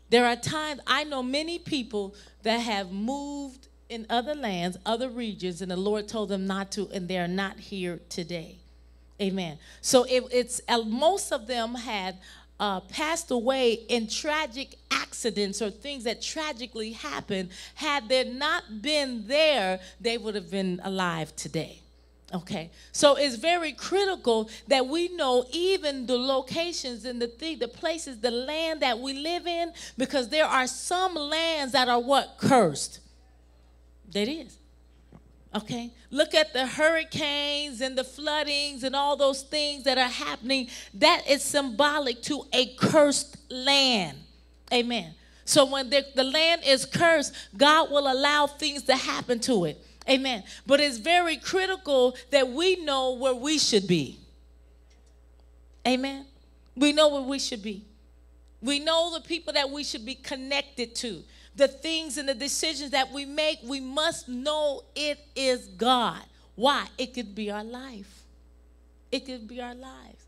There are times, I know many people that have moved in other lands, other regions, and the Lord told them not to, and they're not here today. Amen. So it, it's uh, most of them had uh, passed away in tragic accidents or things that tragically happened. Had there not been there, they would have been alive today. Okay, so it's very critical that we know even the locations and the thing, the places, the land that we live in, because there are some lands that are what cursed. That is. Okay, look at the hurricanes and the floodings and all those things that are happening. That is symbolic to a cursed land. Amen. So when the, the land is cursed, God will allow things to happen to it. Amen. But it's very critical that we know where we should be. Amen. We know where we should be. We know the people that we should be connected to. The things and the decisions that we make, we must know it is God. Why? It could be our life. It could be our lives.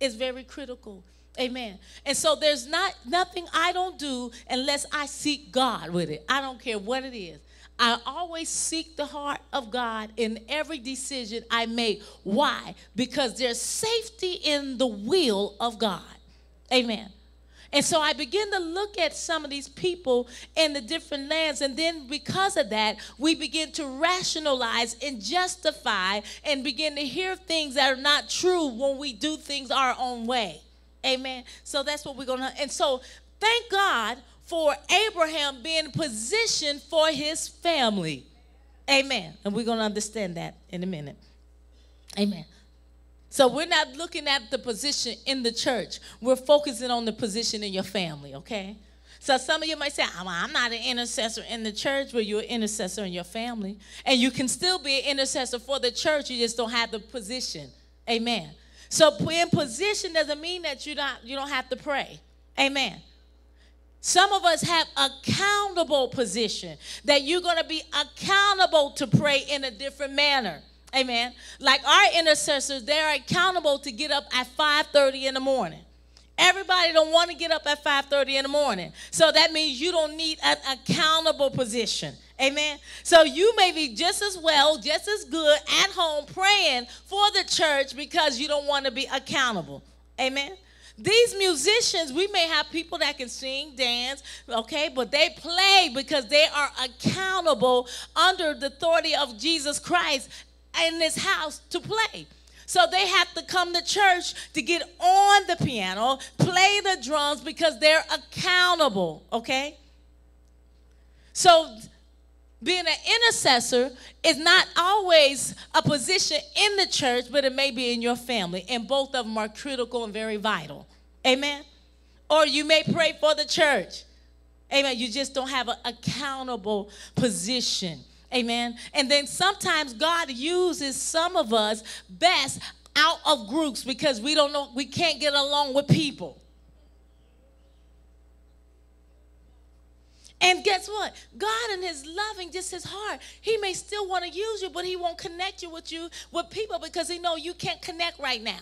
It's very critical. Amen. And so there's not nothing I don't do unless I seek God with it. I don't care what it is. I always seek the heart of God in every decision I make. Why? Because there's safety in the will of God. Amen. And so I begin to look at some of these people in the different lands, and then because of that, we begin to rationalize and justify and begin to hear things that are not true when we do things our own way. Amen. So that's what we're going to, and so thank God for Abraham being positioned for his family. Amen. And we're going to understand that in a minute. Amen. So we're not looking at the position in the church. We're focusing on the position in your family, okay? So some of you might say, I'm not an intercessor in the church, but you're an intercessor in your family. And you can still be an intercessor for the church, you just don't have the position. Amen. So in position doesn't mean that you don't, you don't have to pray. Amen. Some of us have accountable position that you're going to be accountable to pray in a different manner. Amen. Like our intercessors, they're accountable to get up at 5:30 in the morning. Everybody don't want to get up at 5:30 in the morning. So that means you don't need an accountable position. Amen. So you may be just as well, just as good at home praying for the church because you don't want to be accountable. Amen. These musicians, we may have people that can sing, dance, okay, but they play because they are accountable under the authority of Jesus Christ in this house to play. So they have to come to church to get on the piano, play the drums because they're accountable, okay? So being an intercessor is not always a position in the church, but it may be in your family. And both of them are critical and very vital. Amen. Or you may pray for the church. Amen. You just don't have an accountable position. Amen. And then sometimes God uses some of us best out of groups because we don't know, we can't get along with people. And guess what? God in his loving, just his heart, he may still want to use you, but he won't connect you with you with people because he know you can't connect right now.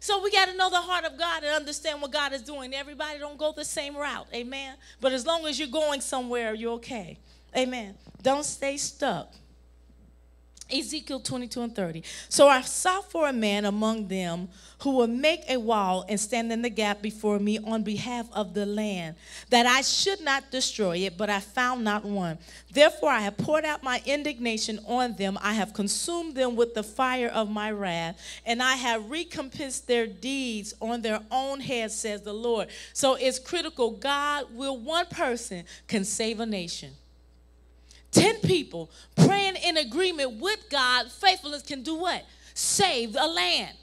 So we got to know the heart of God and understand what God is doing. Everybody don't go the same route. Amen. But as long as you're going somewhere, you're okay. Amen. Don't stay stuck. Ezekiel 22 and 30. So I sought for a man among them who would make a wall and stand in the gap before me on behalf of the land, that I should not destroy it, but I found not one. Therefore I have poured out my indignation on them. I have consumed them with the fire of my wrath, and I have recompensed their deeds on their own heads, says the Lord. So it's critical. God will, one person can save a nation. 10 people praying in agreement with God, faithfulness can do what? Save a land.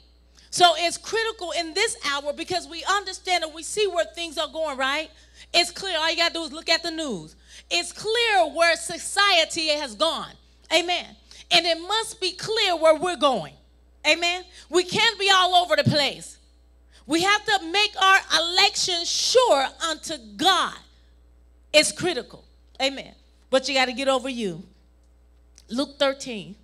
So it's critical in this hour because we understand and we see where things are going, right? It's clear. All you got to do is look at the news. It's clear where society has gone. Amen. And it must be clear where we're going. Amen. We can't be all over the place. We have to make our election sure unto God. It's critical. Amen. But you got to get over you. Luke 13.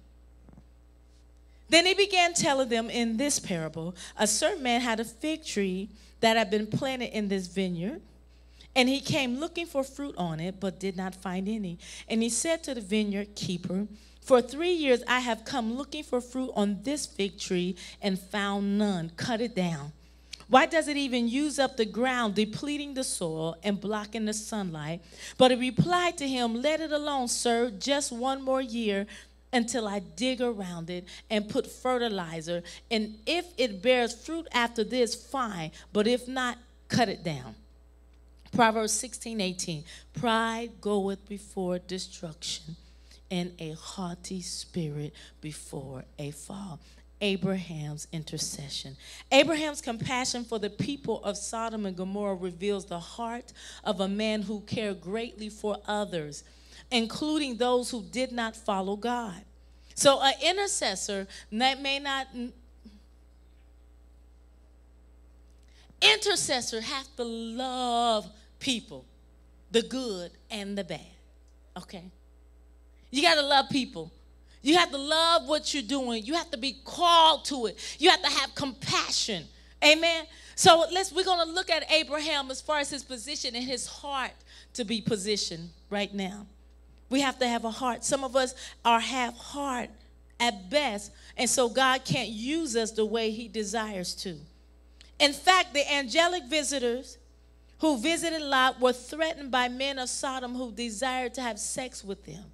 Then he began telling them in this parable a certain man had a fig tree that had been planted in this vineyard. And he came looking for fruit on it, but did not find any. And he said to the vineyard keeper, For three years I have come looking for fruit on this fig tree and found none. Cut it down. Why does it even use up the ground, depleting the soil and blocking the sunlight? But he replied to him, Let it alone, sir, just one more year until I dig around it and put fertilizer. And if it bears fruit after this, fine. But if not, cut it down. Proverbs 16, 18. Pride goeth before destruction, and a haughty spirit before a fall. Abraham's intercession. Abraham's compassion for the people of Sodom and Gomorrah reveals the heart of a man who cared greatly for others, including those who did not follow God. So, an intercessor that may not intercessor have to love people, the good and the bad. Okay? You got to love people. You have to love what you're doing. You have to be called to it. You have to have compassion. Amen. So let's we're going to look at Abraham as far as his position and his heart to be positioned right now. We have to have a heart. Some of us are half heart at best, and so God can't use us the way he desires to. In fact, the angelic visitors who visited Lot were threatened by men of Sodom who desired to have sex with them.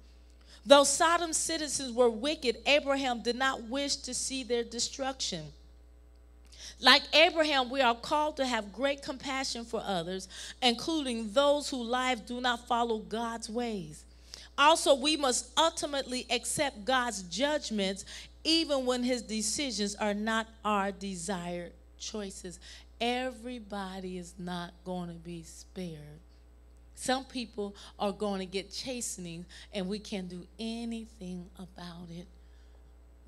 Though Sodom's citizens were wicked, Abraham did not wish to see their destruction. Like Abraham, we are called to have great compassion for others, including those whose lives do not follow God's ways. Also, we must ultimately accept God's judgments even when his decisions are not our desired choices. Everybody is not going to be spared. Some people are going to get chastening, and we can't do anything about it.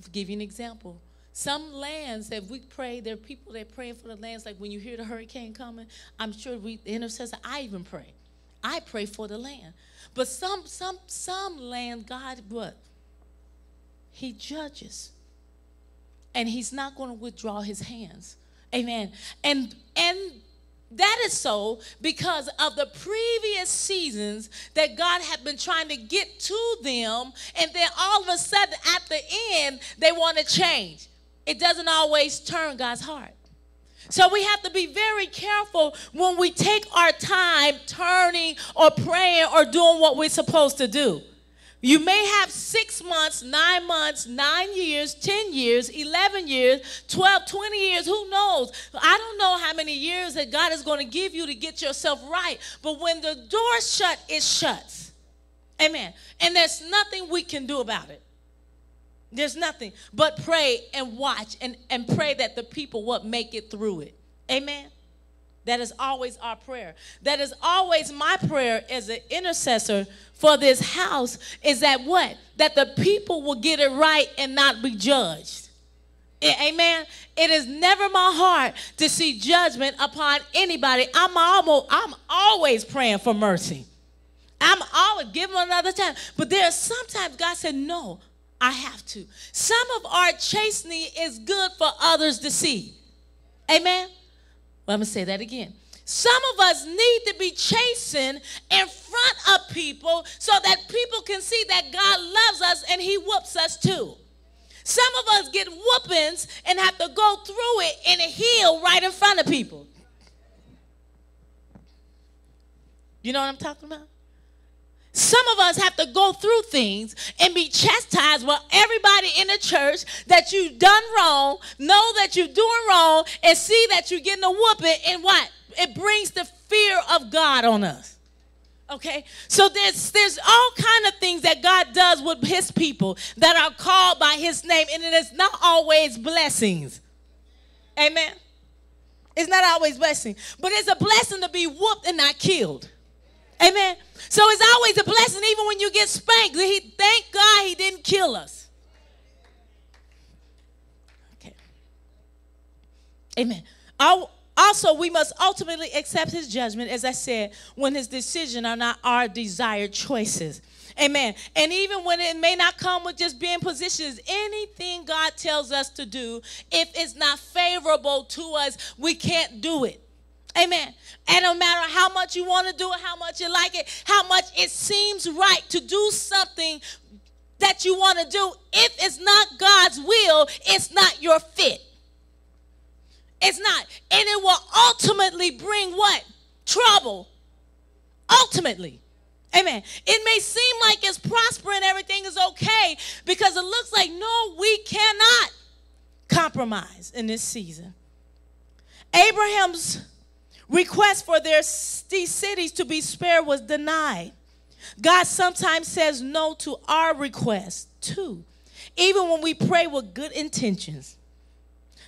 I'll give you an example. Some lands that we pray, there are people that praying for the lands, like when you hear the hurricane coming, I'm sure we, the intercessor, I even pray. I pray for the land. But some, some, some land, God, what? He judges. And he's not going to withdraw his hands. Amen. And and that is so because of the previous seasons that God had been trying to get to them, and then all of a sudden at the end, they want to change. It doesn't always turn God's heart. So we have to be very careful when we take our time turning or praying or doing what we're supposed to do. You may have six months, nine months, nine years, 10 years, 11 years, 12, 20 years, who knows? I don't know how many years that God is going to give you to get yourself right. But when the door shut, it shuts. Amen. And there's nothing we can do about it. There's nothing but pray and watch and, and pray that the people what make it through it. Amen. That is always our prayer. That is always my prayer as an intercessor for this house is that what? That the people will get it right and not be judged. Amen. It is never my heart to see judgment upon anybody. I'm almost I'm always praying for mercy. I'm always giving another time. But there are sometimes God said, No, I have to. Some of our chastening is good for others to see. Amen. Well, I'm gonna say that again. Some of us need to be chastened in front of people so that people can see that God loves us and He whoops us too. Some of us get whoopings and have to go through it in a heel right in front of people. You know what I'm talking about? Some of us have to go through things and be chastised with everybody in the church that you've done wrong, know that you're doing wrong, and see that you're getting a whooping, and what? It brings the fear of God on us. Okay? So there's there's all kind of things that God does with his people that are called by his name, and it is not always blessings. Amen. It's not always blessing, but it's a blessing to be whooped and not killed. Amen. So it's always a blessing, even when you get spanked. He, thank God he didn't kill us. Okay. Amen. Also, we must ultimately accept his judgment, as I said, when his decisions are not our desired choices. Amen. And even when it may not come with just being positions, anything God tells us to do, if it's not favorable to us, we can't do it. Amen. And no matter how much you want to do it, how much you like it, how much it seems right to do something that you want to do, if it's not God's will, it's not your fit. It's not. And it will ultimately bring what? Trouble. Ultimately. Amen. It may seem like it's prospering, everything is okay, because it looks like, no, we cannot compromise in this season. Abraham's request for their these cities to be spared was denied. God sometimes says no to our requests too, even when we pray with good intentions.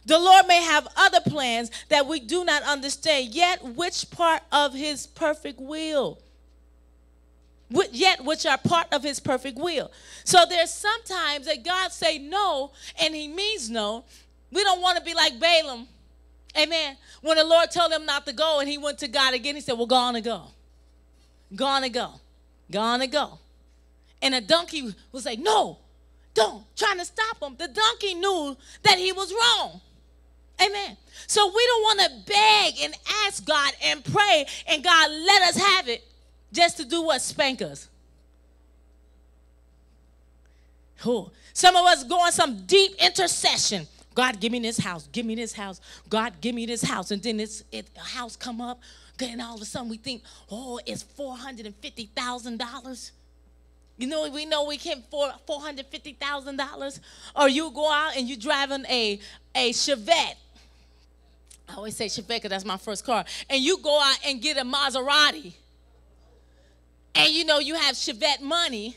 The Lord may have other plans that we do not understand, yet which part of his perfect will? Yet which are part of his perfect will. So there's sometimes that God say no and he means no. We don't want to be like Balaam. Amen. When the Lord told him not to go and he went to God again, he said, Well, go on and go. Go on and go. Go on and go. And a donkey was like, No, don't, trying to stop him. The donkey knew that he was wrong. Amen. So we don't want to beg and ask God and pray and God let us have it just to do what? Spank us. Oh, some of us go on some deep intercession. God, give me this house. Give me this house. God, give me this house. And then it's it, a house come up. And all of a sudden we think, oh, it's four hundred and fifty thousand dollars. You know, we know we can't for four hundred fifty thousand dollars. Or you go out and you driving a a Chevette. I always say Chevette because that's my first car. And you go out and get a Maserati. And you know you have Chevette money.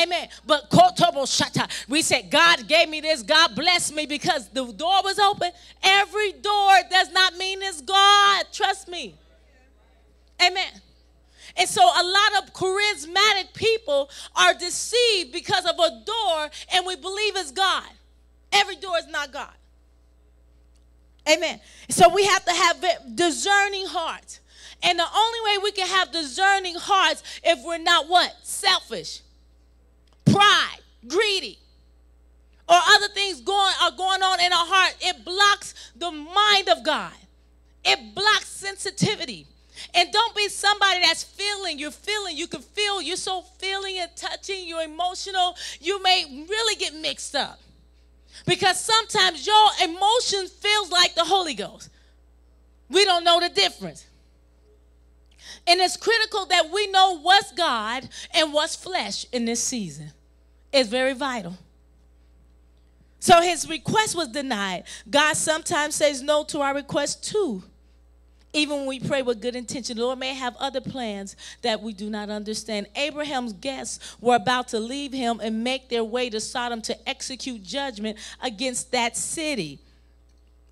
Amen. But Kotobo Shata, we said, God gave me this. God blessed me because the door was open. Every door does not mean it's God. Trust me. Amen. And so a lot of charismatic people are deceived because of a door and we believe it's God. Every door is not God. Amen. So we have to have discerning hearts. And the only way we can have discerning hearts if we're not what? Selfish, pride, greedy, or other things going are going on in our heart. It blocks the mind of God. It blocks sensitivity. And don't be somebody that's feeling. You're feeling. You can feel. You're so feeling and touching. You're emotional. You may really get mixed up. Because sometimes your emotion feels like the Holy Ghost. We don't know the difference. And it's critical that we know what's God and what's flesh in this season. It's very vital. So his request was denied. God sometimes says no to our request too. Even when we pray with good intention, the Lord may have other plans that we do not understand. Abraham's guests were about to leave him and make their way to Sodom to execute judgment against that city.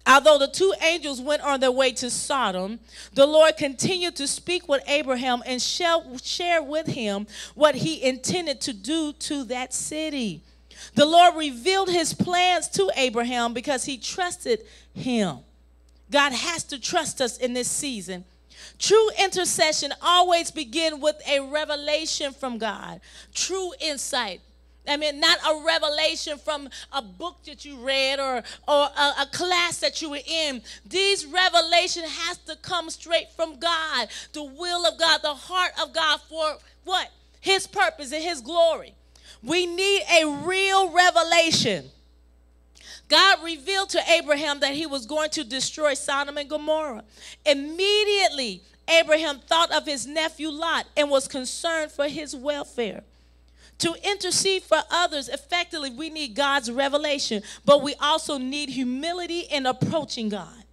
Although the two angels went on their way to Sodom, the Lord continued to speak with Abraham and share with him what he intended to do to that city. The Lord revealed his plans to Abraham because he trusted him. God has to trust us in this season. True intercession always begin with a revelation from God. True insight. I mean, not a revelation from a book that you read or, or a, a class that you were in. These revelation has to come straight from God, the will of God, the heart of God for what? His purpose and His glory. We need a real revelation. God revealed to Abraham that he was going to destroy Sodom and Gomorrah. Immediately, Abraham thought of his nephew Lot and was concerned for his welfare. To intercede for others effectively, we need God's revelation, but we also need humility in approaching God.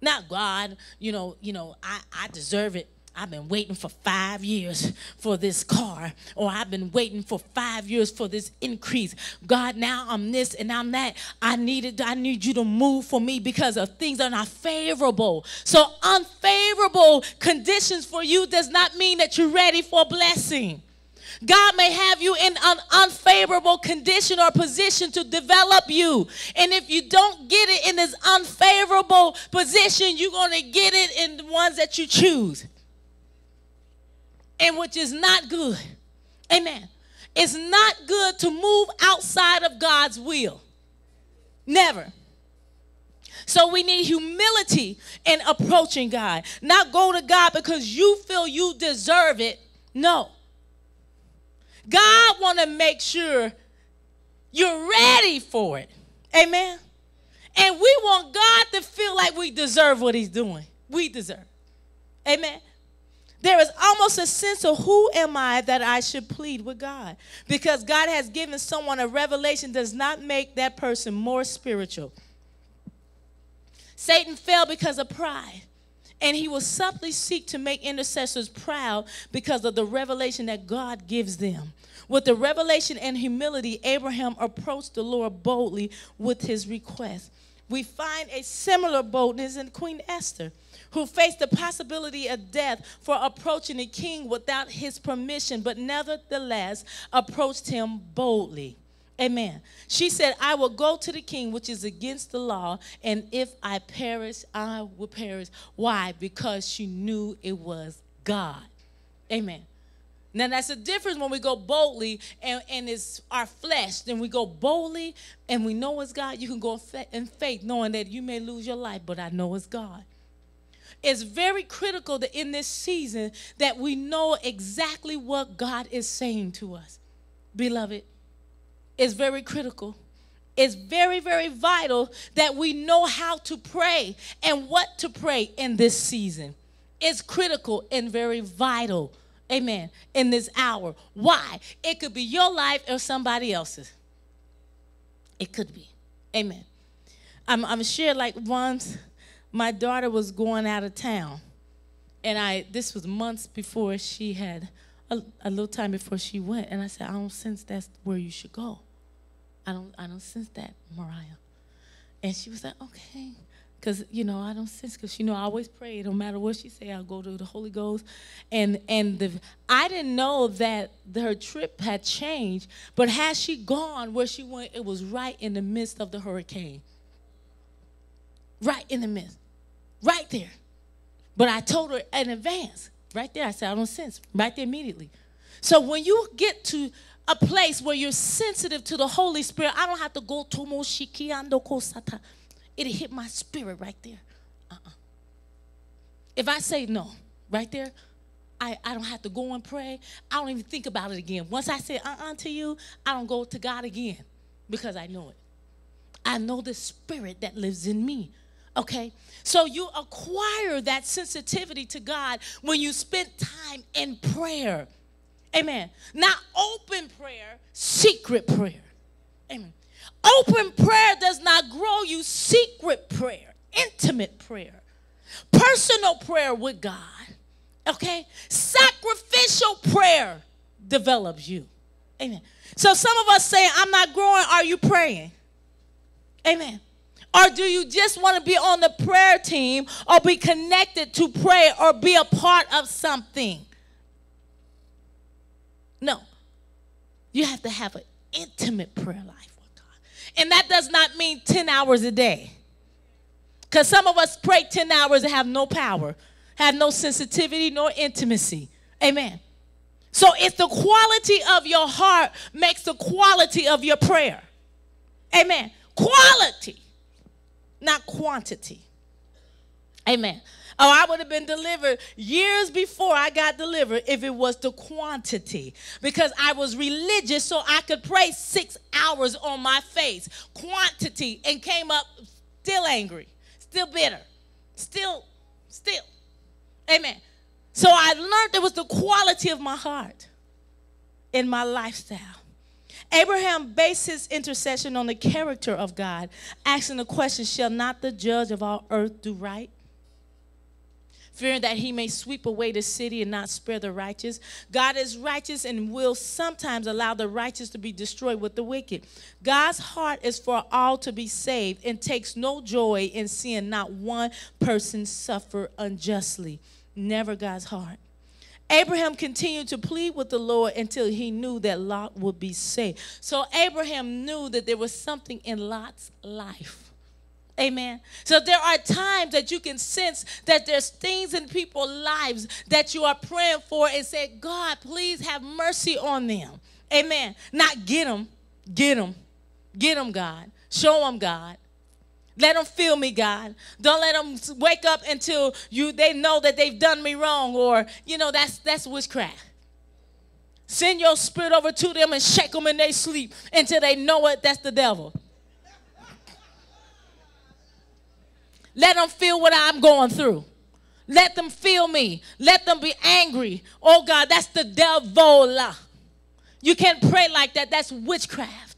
Not God, you know, you know, I, I deserve it. I've been waiting for five years for this car, or I've been waiting for five years for this increase. God, now I'm this and I'm that. I needed, I need you to move for me because of things are not favorable. So unfavorable conditions for you does not mean that you're ready for blessing. God may have you in an unfavorable condition or position to develop you. And if you don't get it in this unfavorable position, you're going to get it in the ones that you choose and which is not good. Amen. It's not good to move outside of God's will. Never. So we need humility in approaching God. Not go to God because you feel you deserve it. No. God want to make sure you're ready for it. Amen. And we want God to feel like we deserve what he's doing. We deserve. Amen. There is almost a sense of who am I that I should plead with God? Because God has given someone a revelation does not make that person more spiritual. Satan fell because of pride. And he will subtly seek to make intercessors proud because of the revelation that God gives them. With the revelation and humility, Abraham approached the Lord boldly with his request. We find a similar boldness in Queen Esther who faced the possibility of death for approaching the king without his permission, but nevertheless approached him boldly. Amen. She said, I will go to the king, which is against the law, and if I perish, I will perish. Why? Because she knew it was God. Amen. Now that's the difference when we go boldly and, and it's our flesh. Then we go boldly and we know it's God. You can go in faith knowing that you may lose your life, but I know it's God it's very critical that in this season that we know exactly what God is saying to us. Beloved, it's very critical. It's very, very vital that we know how to pray and what to pray in this season. It's critical and very vital, amen, in this hour. Why? It could be your life or somebody else's. It could be. Amen. I'm, I'm sure like once my daughter was going out of town. And I this was months before she had a, a, little time before she went. And I said, I don't sense that's where you should go. I don't I don't sense that, Mariah. And she was like, okay. Cause you know I don't sense because you know I always pray no matter what she say I'll go to the Holy Ghost, and and the I didn't know that her trip had changed, but had she gone where she went, it was right in the midst of the hurricane. Right in the midst right there. But I told her in advance, right there. I said, I don't sense, right there immediately. So when you get to a place where you're sensitive to the Holy Spirit, I don't have to go to Moshikiando Kosata. It'll hit my spirit right there. Uh-uh. If I say no, right there, I, I don't have to go and pray. I don't even think about it again. Once I say uh-uh to you, I don't go to God again because I know it. I know the spirit that lives in me. Okay? So you acquire that sensitivity to God when you spend time in prayer. Amen. Not open prayer, secret prayer. Amen. Open prayer does not grow you, secret prayer, intimate prayer, personal prayer with God. Okay? Sacrificial prayer develops you. Amen. So some of us say, I'm not growing. Are you praying? Amen. Or do you just want to be on the prayer team or be connected to prayer or be a part of something? No. You have to have an intimate prayer life with God. And that does not mean 10 hours a day. Because some of us pray 10 hours and have no power, have no sensitivity, nor intimacy. Amen. So it's the quality of your heart makes the quality of your prayer. Amen. Quality not quantity. Amen. Oh, I would have been delivered years before I got delivered if it was the quantity. Because I was religious, so I could pray six hours on my face. Quantity, and came up still angry, still bitter, still, still. Amen. So I learned it was the quality of my heart in my lifestyle. Abraham based his intercession on the character of God, asking the question Shall not the judge of all earth do right? fearing that he may sweep away the city and not spare the righteous. God is righteous and will sometimes allow the righteous to be destroyed with the wicked. God's heart is for all to be saved and takes no joy in seeing not one person suffer unjustly. Never God's heart. Abraham continued to plead with the Lord until he knew that Lot would be saved. So Abraham knew that there was something in Lot's life. Amen. So there are times that you can sense that there's things in people's lives that you are praying for and say, God, please have mercy on them. Amen. Not get them, get them, get them, God. Show them, God. Let them feel me, God. Don't let them wake up until you they know that they've done me wrong, or you know that's that's witchcraft. Send your spirit over to them and shake them in their sleep until they know it. That's the devil. Let them feel what I'm going through. Let them feel me. Let them be angry. Oh God, that's the devil. You can't pray like that. That's witchcraft.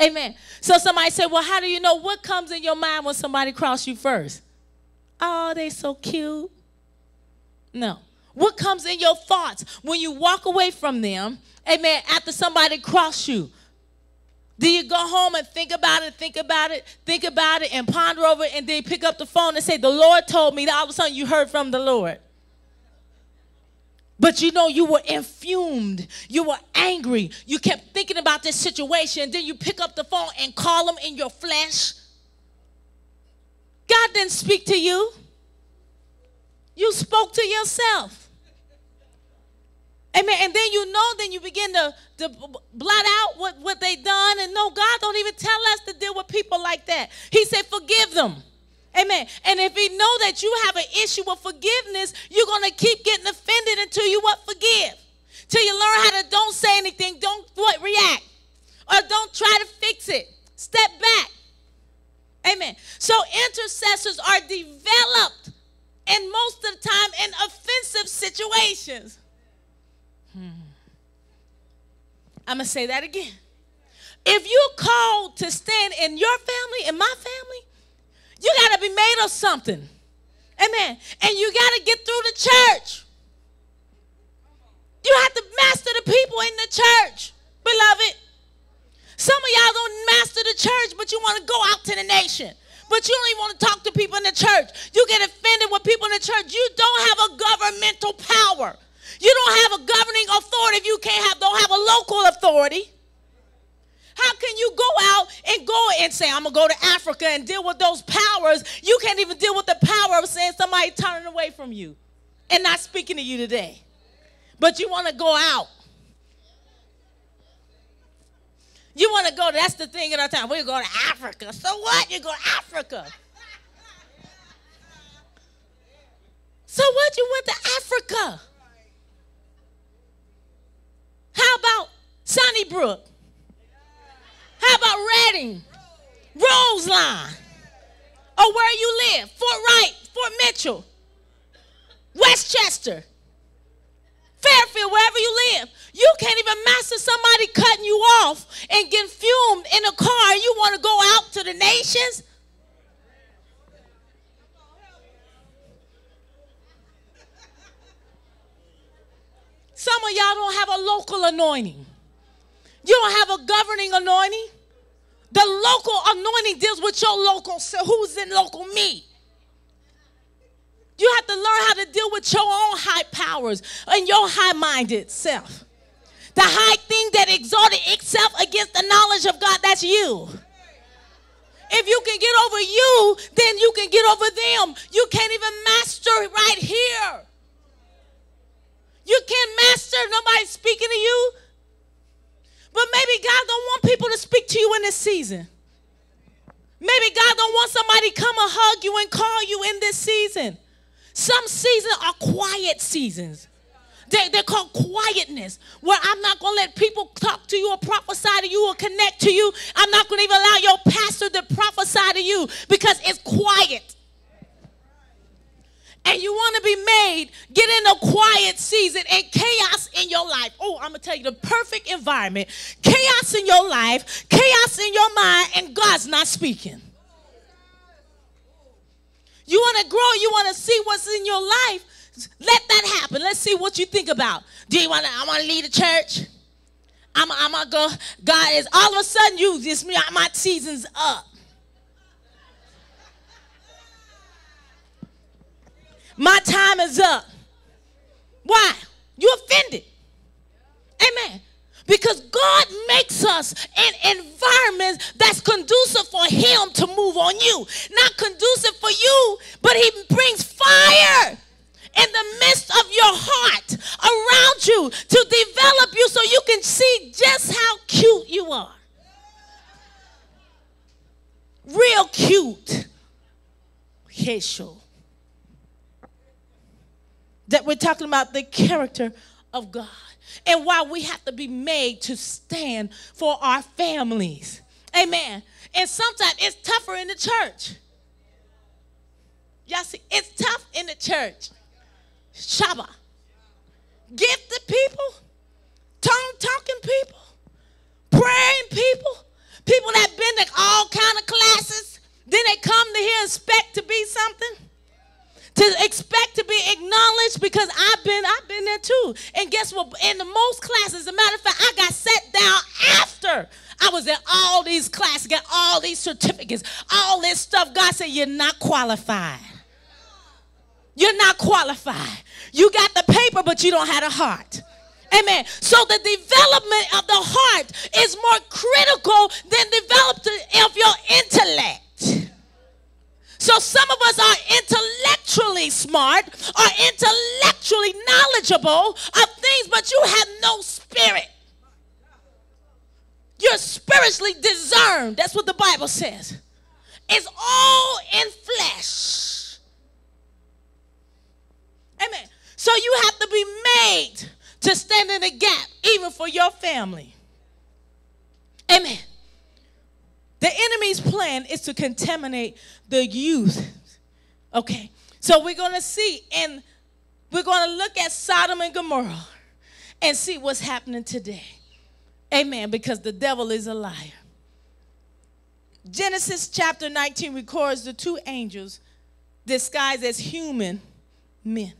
Amen. So somebody said, Well, how do you know what comes in your mind when somebody cross you first? Oh, they so cute. No. What comes in your thoughts when you walk away from them, amen, after somebody cross you? Do you go home and think about it, think about it, think about it, and ponder over it, and then pick up the phone and say, The Lord told me that all of a sudden you heard from the Lord? But you know, you were infumed. You were angry. You kept thinking about this situation. Then you pick up the phone and call them in your flesh. God didn't speak to you, you spoke to yourself. Amen. And then you know, then you begin to, to blot out what, what they done. And no, God don't even tell us to deal with people like that. He said, forgive them. Amen. And if he know that you have an issue with forgiveness, you're going to keep getting offended until you what? Forgive. Till you learn how to don't say anything, don't what react. Or don't try to fix it. Step back. Amen. So intercessors are developed and most of the time in offensive situations. Hmm. I'm going to say that again. If you're called to stand in your family, in my family, you got to be made of something. Amen. And you got to get through the church. You have to master the people in the church, beloved. Some of y'all don't master the church, but you want to go out to the nation. But you don't even want to talk to people in the church. You get offended with people in the church. You don't have a governmental power. You don't have a governing authority if you can't have don't have a local authority. How can you go out and go and say, I'm going to go to Africa and deal with those powers? You can't even deal with the power of saying somebody turning away from you and not speaking to you today. But you want to go out. You want to go, that's the thing in our time. We're going to Africa. So what? You go to Africa. So what? You went to Africa. How about Sunnybrook? How about Reading? Roselawn? Or where you live? Fort Wright, Fort Mitchell, Westchester, Fairfield, wherever you live. You can't even master somebody cutting you off and getting fumed in a car you want to go out to the nations? Some of y'all don't have a local anointing. You don't have a governing anointing. The local anointing deals with your local, so who's in local me. You have to learn how to deal with your own high powers and your high minded self. The high thing that exalted itself against the knowledge of God, that's you. If you can get over you, then you can get over them. You can't even master right here. You can't master nobody speaking to you. But maybe God don't want people to speak to you in this season. Maybe God don't want somebody come and hug you and call you in this season. Some seasons are quiet seasons. They, they're called quietness, where I'm not going to let people talk to you or prophesy to you or connect to you. I'm not going to even allow your pastor to prophesy to you because it's quiet and you want to be made, get in a quiet season and chaos in your life. Oh, I'm going to tell you the perfect environment chaos in your life, chaos in your mind, and God's not speaking. You want to grow, you want to see what's in your life. Let that happen. Let's see what you think about. Do you want to, I want to lead a church? I'm, I'm to go. God is, all of a sudden, you, me, my season's up. My time is up. Why? You offended. Amen. Because God makes us in environments that's conducive for Him to move on you. Not conducive for you, but He brings fire in the midst of your heart around you to develop you so you can see just how cute you are. Real cute. Hesho. That we're talking about the character of God and why we have to be made to stand for our families. Amen. And sometimes it's tougher in the church. Y'all see, it's tough in the church. Shaba. Gifted people, tongue talking people, praying people, people that been to all kind of classes. Then they come to here and expect to be something to expect to be acknowledged because I've been I've been there too. And guess what? In the most classes, as a matter of fact, I got set down after I was in all these classes, got all these certificates, all this stuff. God said, You're not qualified. You're not qualified. You got the paper, but you don't have a heart. Amen. So the development of the heart is more critical than development of your intellect. So some of us are intellectually smart, are intellectually knowledgeable of things, but you have no spirit. You're spiritually discerned. That's what the Bible says. It's all in flesh. Amen. So you have to be made to stand in the gap, even for your family. Amen. The enemy's plan is to contaminate the youth. Okay, so we're going to see, and we're going to look at Sodom and Gomorrah and see what's happening today. Amen, because the devil is a liar. Genesis chapter 19 records the two angels disguised as human men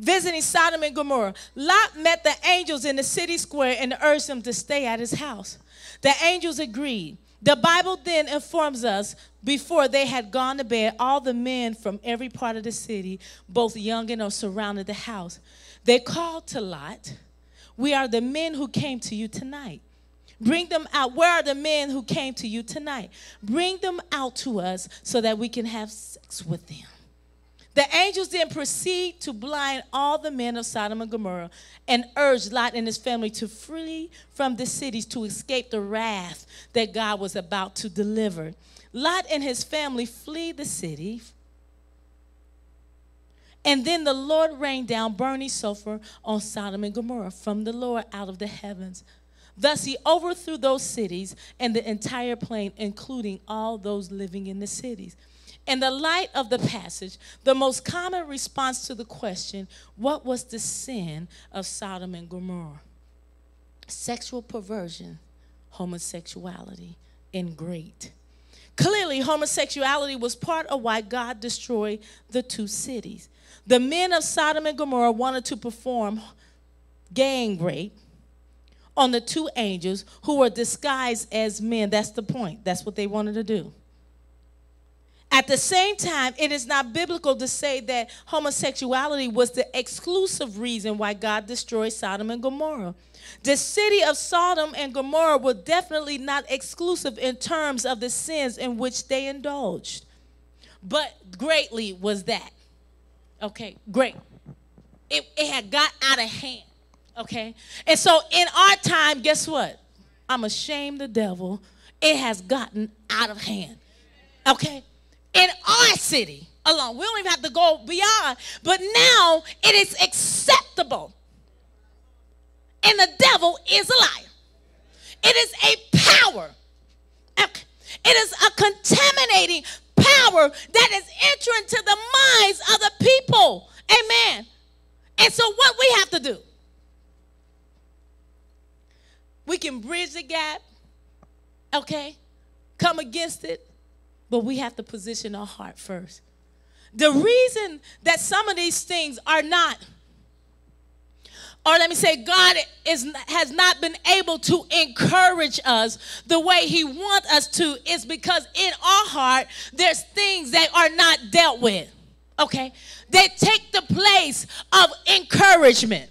visiting Sodom and Gomorrah. Lot met the angels in the city square and urged them to stay at his house. The angels agreed. The Bible then informs us before they had gone to bed, all the men from every part of the city, both young and old, surrounded the house. They called to Lot, We are the men who came to you tonight. Bring them out. Where are the men who came to you tonight? Bring them out to us so that we can have sex with them. The angels then proceed to blind all the men of Sodom and Gomorrah and urge Lot and his family to flee from the cities to escape the wrath that God was about to deliver. Lot and his family flee the city. And then the Lord rained down burning sulfur on Sodom and Gomorrah from the Lord out of the heavens. Thus he overthrew those cities and the entire plain, including all those living in the cities. In the light of the passage, the most common response to the question, what was the sin of Sodom and Gomorrah? Sexual perversion, homosexuality, and great. Clearly, homosexuality was part of why God destroyed the two cities. The men of Sodom and Gomorrah wanted to perform gang rape on the two angels who were disguised as men. That's the point. That's what they wanted to do. At the same time, it is not biblical to say that homosexuality was the exclusive reason why God destroyed Sodom and Gomorrah. The city of Sodom and Gomorrah were definitely not exclusive in terms of the sins in which they indulged, but greatly was that. Okay, great. It, it had got out of hand. Okay, and so in our time, guess what? I'm ashamed the devil. It has gotten out of hand. Okay, in our city alone. We don't even have to go beyond. But now it is acceptable. And the devil is a liar. It is a power. It is a contaminating power that is entering to the minds of the people. Amen. And so, what we have to do, we can bridge the gap, okay? Come against it, but we have to position our heart first. The reason that some of these things are not, or let me say, God is, has not been able to encourage us the way He wants us to, is because in our heart, there's things that are not dealt with. Okay? They take the place of encouragement.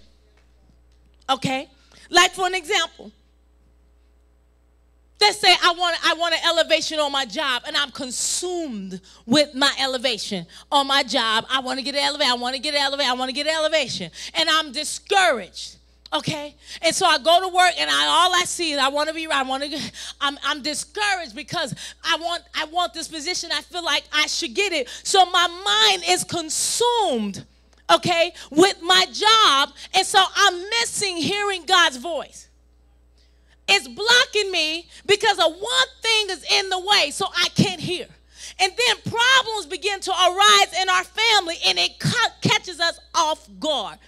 Okay? Like, for an example, Let's say I want I want an elevation on my job and I'm consumed with my elevation on my job. I want to get an elevation. I want to get an elevation. I want to get elevation. And I'm discouraged. Okay? And so I go to work and I all I see is I want to be I want to I'm I'm discouraged because I want I want this position. I feel like I should get it. So my mind is consumed, okay, with my job. And so I'm missing hearing God's voice. It's blocking me because of one thing is in the way, so I can't hear. And then problems begin to arise in our family, and it catches us off guard.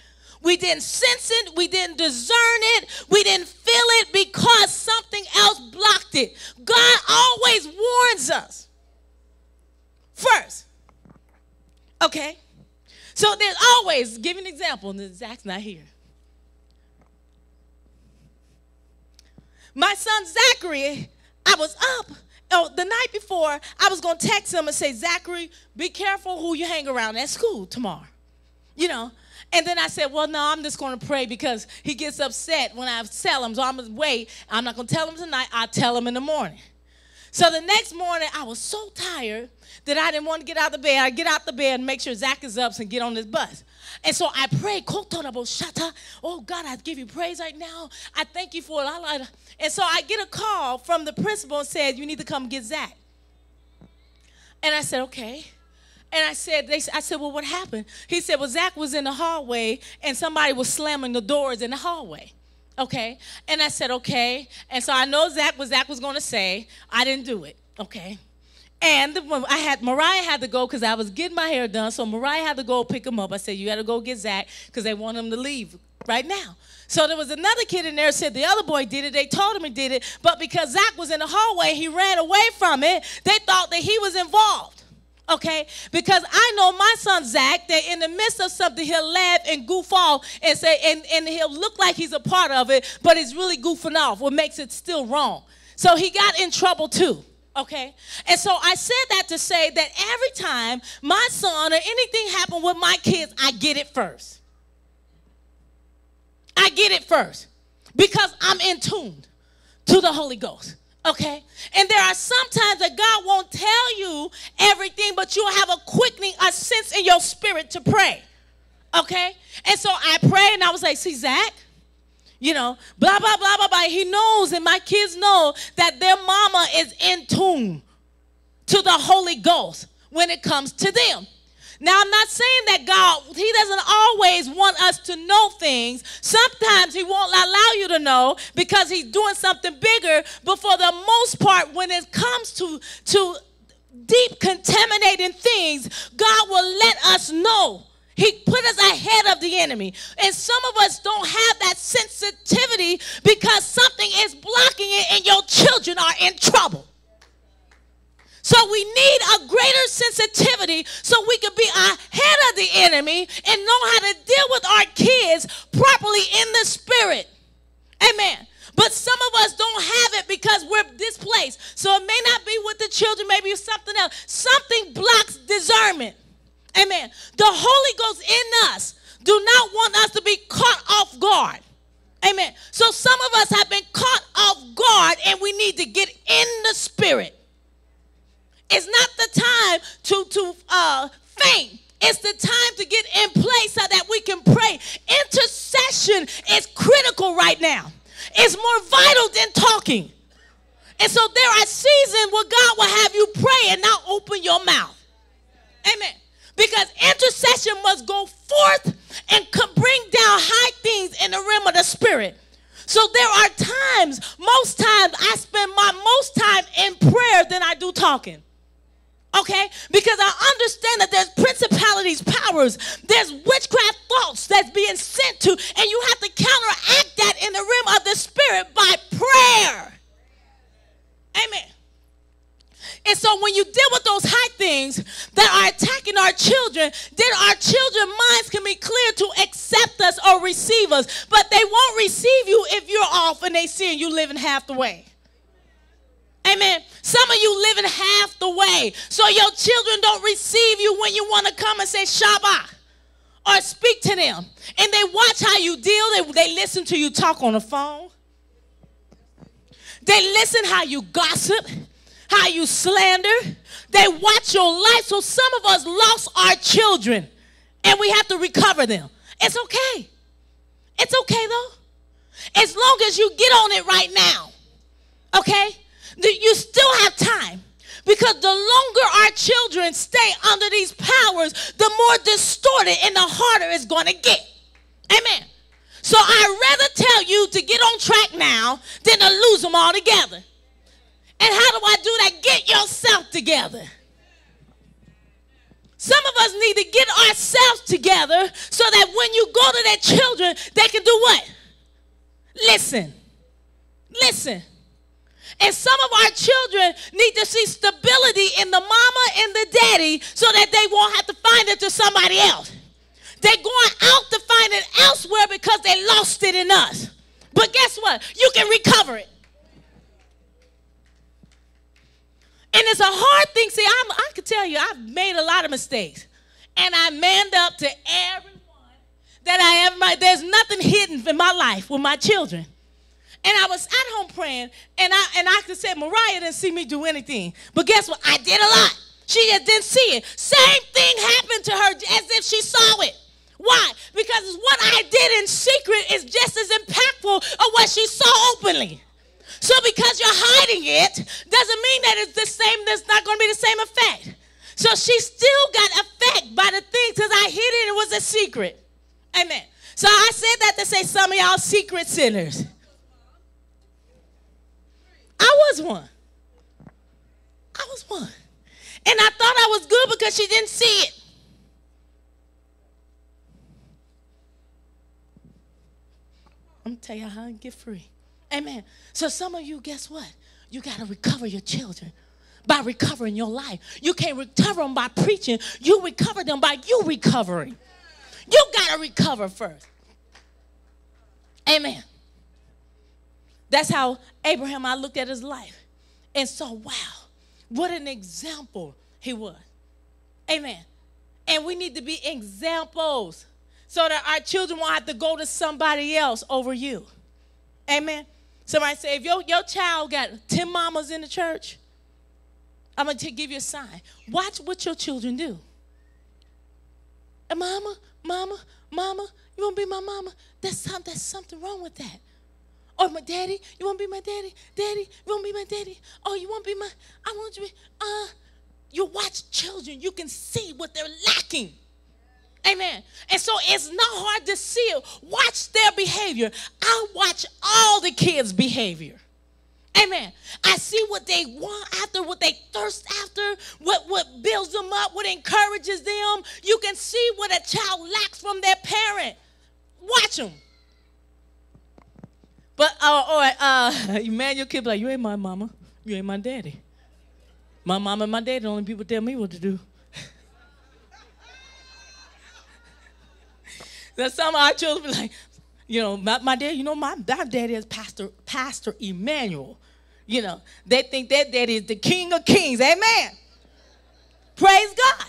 We didn't sense it, we didn't discern it, we didn't feel it because something else blocked it. God always warns us first. Okay? So there's always, give an example, and Zach's not here. My son Zachary, I was up. Oh, the night before, I was going to text him and say, Zachary, be careful who you hang around at school tomorrow. You know, and then I said, well, no, I'm just going to pray because he gets upset when I tell him. So I'm going to wait. I'm not going to tell him tonight. I'll tell him in the morning. So the next morning, I was so tired that I didn't want to get out of the bed. I get out the bed and make sure Zach is up and get on this bus. And so I prayed, oh God, I give you praise right now. I thank you for it. And so I get a call from the principal and said, you need to come get Zach. And I said, okay. And I said, they, I said, well, what happened? He said, well, Zach was in the hallway and somebody was slamming the doors in the hallway. Okay. And I said, okay. And so I know Zach what Zach was going to say. I didn't do it. Okay. And I had Mariah had to go because I was getting my hair done. So Mariah had to go pick him up. I said, you got to go get Zach because they want him to leave right now. So there was another kid in there said the other boy did it. They told him he did it. But because Zach was in the hallway, he ran away from it. They thought that he was involved okay? Because I know my son Zach that in the midst of something he'll laugh and goof off and say, and, and he'll look like he's a part of it, but he's really goofing off, what makes it still wrong. So he got in trouble too. Okay? And so I said that to say that every time my son or anything happened with my kids, I get it first. I get it first because I'm in tune to the Holy Ghost. Okay? And there are sometimes that God won't tell you everything, but you'll have a quickening, a sense in your spirit to pray. Okay? And so I prayed and I was like, see, Zach, you know, blah, blah, blah, blah, blah. He knows, and my kids know that their mama is in tune to the Holy Ghost when it comes to them. Now, I'm not saying that God, He doesn't always want us to know things. Sometimes He won't allow you to know because He's doing something bigger. But for the most part, when it comes to, to deep contaminating things, God will let us know. He put us ahead of the enemy. And some of us don't have that sensitivity because something is blocking it and your children are in trouble. So we need a greater sensitivity so we can be ahead of the enemy and know how to us. But they won't receive you if you're off and they see you living half the way. Amen. Some of you living half the way. So your children don't receive you when you want to come and say Shabbat or speak to them. And they watch how you deal. They, they listen to you talk on the phone. They listen how you gossip, how you slander. They watch your life. So some of us lost our children and we have to recover them. It's okay. It's okay though. As long as you get on it right now. Okay? You still have time. Because the longer our children stay under these powers, the more distorted and the harder it's going to get. Amen. So I'd rather tell you to get on track now than to lose them all together. And how do I do that? Get yourself together. Some of us need to get ourselves together so that when you go to their children, they can do what? Listen. Listen. And some of our children need to see stability in the mama and the daddy so that they won't have to find it to somebody else. They're going out to find it elsewhere because they lost it in us. But guess what? You can recover it. And it's a hard thing. See, I'm, I can tell you, I've made a lot of mistakes. And I manned up to everyone that I ever, my, there's nothing hidden in my life with my children. And I was at home praying, and I and I could say Mariah didn't see me do anything. But guess what? I did a lot. She just didn't see it. Same thing happened to her as if she saw it. Why? Because what I did in secret is just as impactful of what she saw openly. So because you're hiding it doesn't mean that it's the same, there's not going to be the same effect. So she still got affected by the things because I hid it, it was a secret. Amen. So I said that to say some of y'all secret sinners. I was one. I was one. And I thought I was good because she didn't see it. I'm gonna tell you how to get free. Amen. So some of you, guess what? You gotta recover your children by recovering your life. You can't recover them by preaching. You recover them by you recovering. You gotta recover first. Amen. That's how Abraham, I looked at his life and saw, wow, what an example he was. Amen. And we need to be examples so that our children won't have to go to somebody else over you. Amen. Somebody say, if your, your child got 10 mamas in the church, I'm going to give you a sign. Watch what your children do. And mama, mama, mama, you want to be my mama? That's, some, that's something wrong with that. Or my daddy, you want to be my daddy? Daddy, you want to be my daddy? Oh, you want to be my, I want you to be, uh, you watch children, you can see what they're lacking. Amen. And so it's not hard to see. Watch their behavior. I watch all the kids' behavior. Amen. I see what they want after, what they thirst after, what, what builds them up, what encourages them. You can see what a child lacks from their parent. Watch them. But uh, or uh, Emmanuel kid like, you ain't my mama, you ain't my daddy. My mama and my daddy the only people tell me what to do. Then some of our children be like, you know, my, my dad, you know, my, my daddy is Pastor Pastor Emmanuel. You know, they think that daddy is the King of Kings. Amen. Praise God.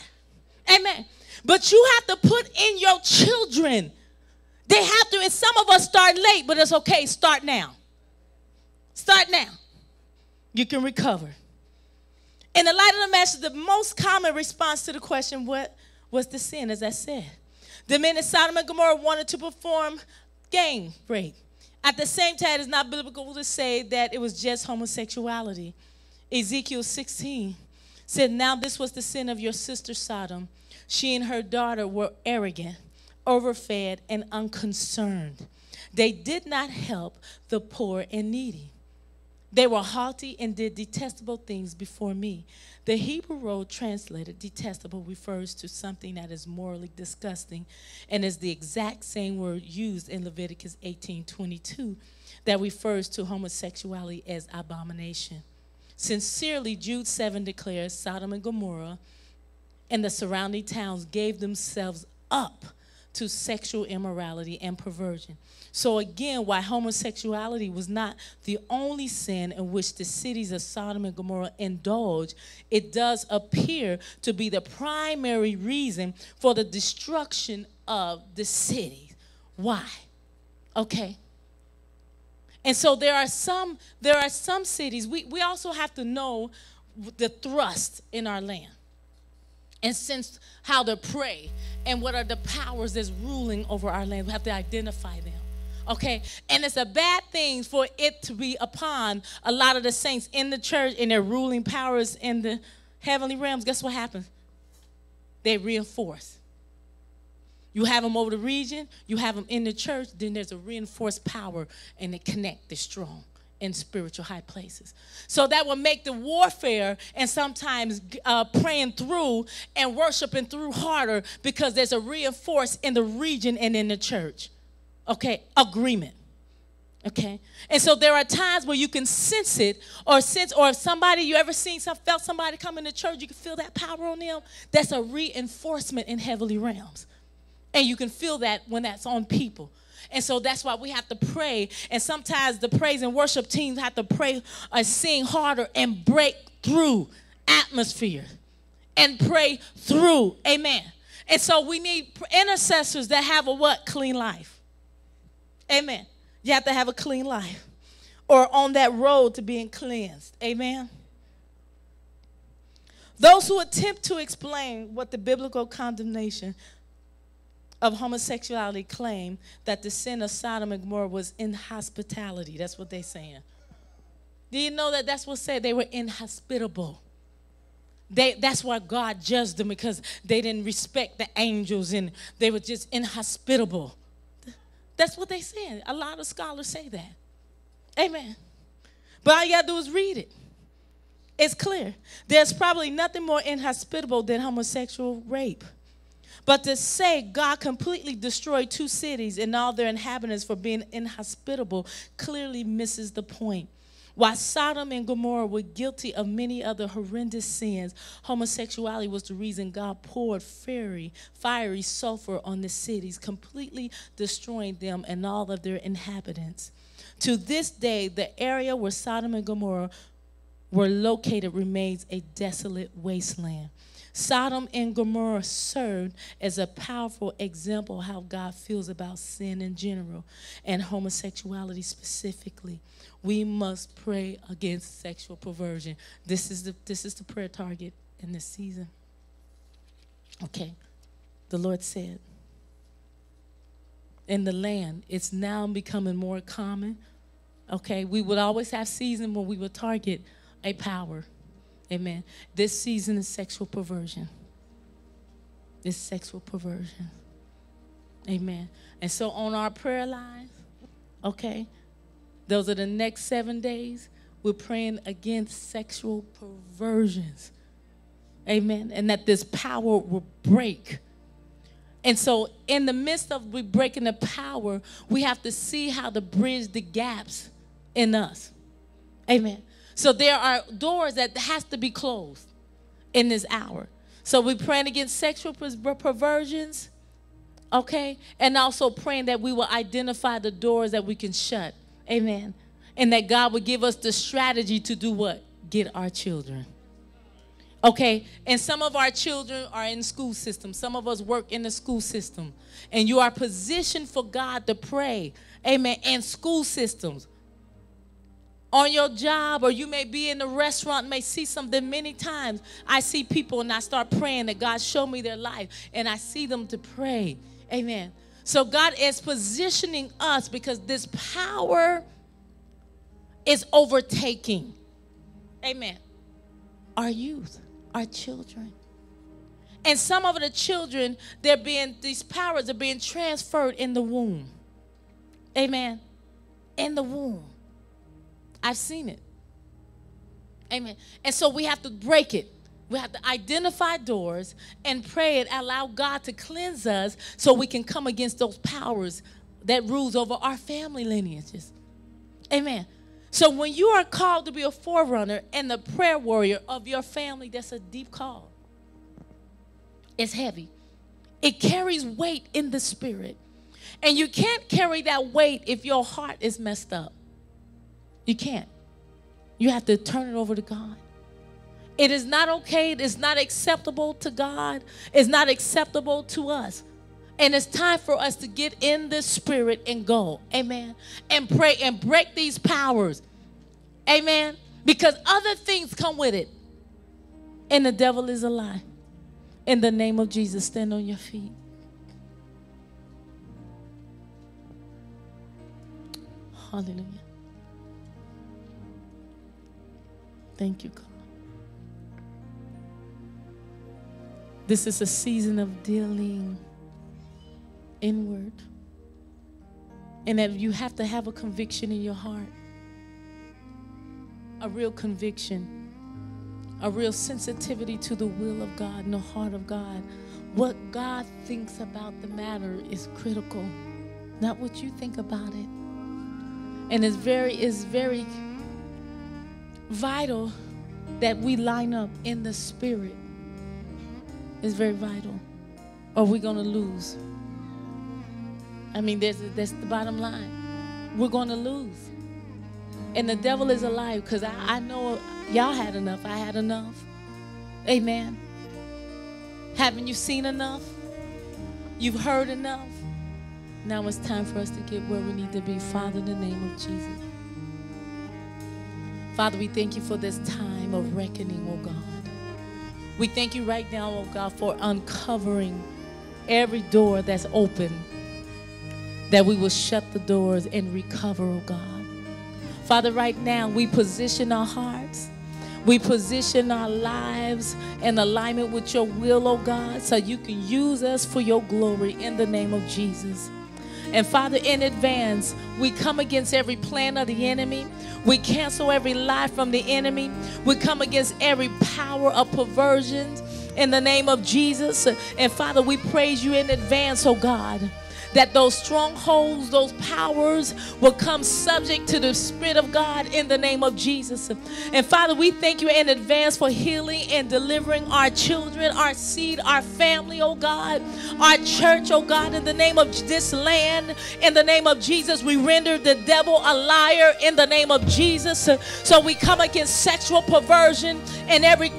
Amen. But you have to put in your children they have to, and some of us start late, but it's okay. Start now. Start now. You can recover. In the light of the message, the most common response to the question, what was the sin, as I said? The men in Sodom and Gomorrah wanted to perform gang rape. At the same time, it's not biblical to say that it was just homosexuality. Ezekiel 16 said, Now this was the sin of your sister Sodom. She and her daughter were arrogant overfed, and unconcerned. They did not help the poor and needy. They were haughty and did detestable things before me. The Hebrew word translated detestable refers to something that is morally disgusting and is the exact same word used in Leviticus 18:22 that refers to homosexuality as abomination. Sincerely, Jude 7 declares Sodom and Gomorrah and the surrounding towns gave themselves up to sexual immorality and perversion. So, again, why homosexuality was not the only sin in which the cities of Sodom and Gomorrah indulged, it does appear to be the primary reason for the destruction of the cities. Why? Okay. And so there are some there are some cities we, we also have to know the thrust in our land and sense how to pray and what are the powers that's ruling over our land. We have to identify them. Okay? And it's a bad thing for it to be upon a lot of the saints in the church and their ruling powers in the heavenly realms. Guess what happens? They reinforce. You have them over the region, you have them in the church, then there's a reinforced power and they connect, they're strong in spiritual high places. So that will make the warfare and sometimes uh, praying through and worshiping through harder because there's a reinforce in the region and in the church. Okay, agreement. Okay, and so there are times where you can sense it, or sense, or if somebody you ever seen, some felt somebody come into church, you can feel that power on them. That's a reinforcement in heavenly realms. And you can feel that when that's on people. And so that's why we have to pray. And sometimes the praise and worship teams have to pray and sing harder and break through atmosphere and pray through. Amen. And so we need intercessors that have a what? Clean life. Amen. You have to have a clean life or on that road to being cleansed. Amen. Those who attempt to explain what the biblical condemnation of homosexuality claim that the sin of Sodom and Gomorrah was inhospitality. That's what they're saying. Do you know that that's what said? They were inhospitable. They, that's why God judged them because they didn't respect the angels and they were just inhospitable. That's what they said. A lot of scholars say that. Amen. But all you gotta do is read it. It's clear. There's probably nothing more inhospitable than homosexual rape. But to say God completely destroyed two cities and all their inhabitants for being inhospitable clearly misses the point. While Sodom and Gomorrah were guilty of many other horrendous sins, homosexuality was the reason God poured fiery, fiery sulfur on the cities, completely destroying them and all of their inhabitants. To this day, the area where Sodom and Gomorrah were located remains a desolate wasteland. Sodom and Gomorrah served as a powerful example how God feels about sin in general and homosexuality specifically. We must pray against sexual perversion. This is the this is the prayer target in this season. Okay. The Lord said in the land, it's now becoming more common. Okay, we would always have season when we would target a power Amen. This season is sexual perversion. It's sexual perversion. Amen. And so on our prayer lines, okay, those are the next seven days. We're praying against sexual perversions. Amen. And that this power will break. And so, in the midst of we breaking the power, we have to see how to bridge the gaps in us. Amen. So there are doors that has to be closed in this hour. So we're praying against sexual perversions, okay? And also praying that we will identify the doors that we can shut. Amen. And that God will give us the strategy to do what? Get our children. Okay, and some of our children are in school system. Some of us work in the school system. And you are positioned for God to pray. Amen. And school systems on your job or you may be in the restaurant may see something. Many times i see people and i start praying that god show me their life and i see them to pray. Amen. So god is positioning us because this power is overtaking. Amen. Our youth our children. And some of the children they're being these powers are being transferred in the womb. Amen. In the womb I've seen it. Amen. And so we have to break it. We have to identify doors and pray it, allow God to cleanse us so we can come against those powers that rules over our family lineages. Amen. So when you are called to be a forerunner and the prayer warrior of your family, that's a deep call. It's heavy. It carries weight in the spirit. And you can't carry that weight if your heart is messed up. You can't. You have to turn it over to God. It is not okay. It is not acceptable to God. It's not acceptable to us. And it's time for us to get in the spirit and go. Amen. And pray and break these powers. Amen. Because other things come with it. And the devil is a lie. In the name of Jesus, stand on your feet. Hallelujah. Thank you, God. This is a season of dealing inward. And that you have to have a conviction in your heart. A real conviction. A real sensitivity to the will of God and the heart of God. What God thinks about the matter is critical, not what you think about it. And it's very, it's very vital that we line up in the spirit. It's very vital. Or we're gonna lose. I mean, there's, that's the bottom line. We're going to lose. And the devil is alive because I, I know y'all had enough. I had enough. Amen. Haven't you seen enough? You've heard enough. Now it's time for us to get where we need to be. Father, in the name of Jesus. Father, we thank you for this time of reckoning, oh God. We thank you right now, oh God, for uncovering every door that's open that we will shut the doors and recover, oh God. Father, right now we position our hearts. We position our lives in alignment with your will, oh God, so you can use us for your glory in the name of Jesus. And Father, in advance, we come against every plan of the enemy. We cancel every lie from the enemy. We come against every power of perversion in the name of Jesus. And Father, we praise you in advance, oh God that those strongholds, those powers will come subject to the Spirit of God in the name of Jesus. And Father, we thank you in advance for healing and delivering our children, our seed, our family, oh God, our church, oh God, in the name of this land, in the name of Jesus. We render the devil a liar in the name of Jesus. So we come against sexual perversion and every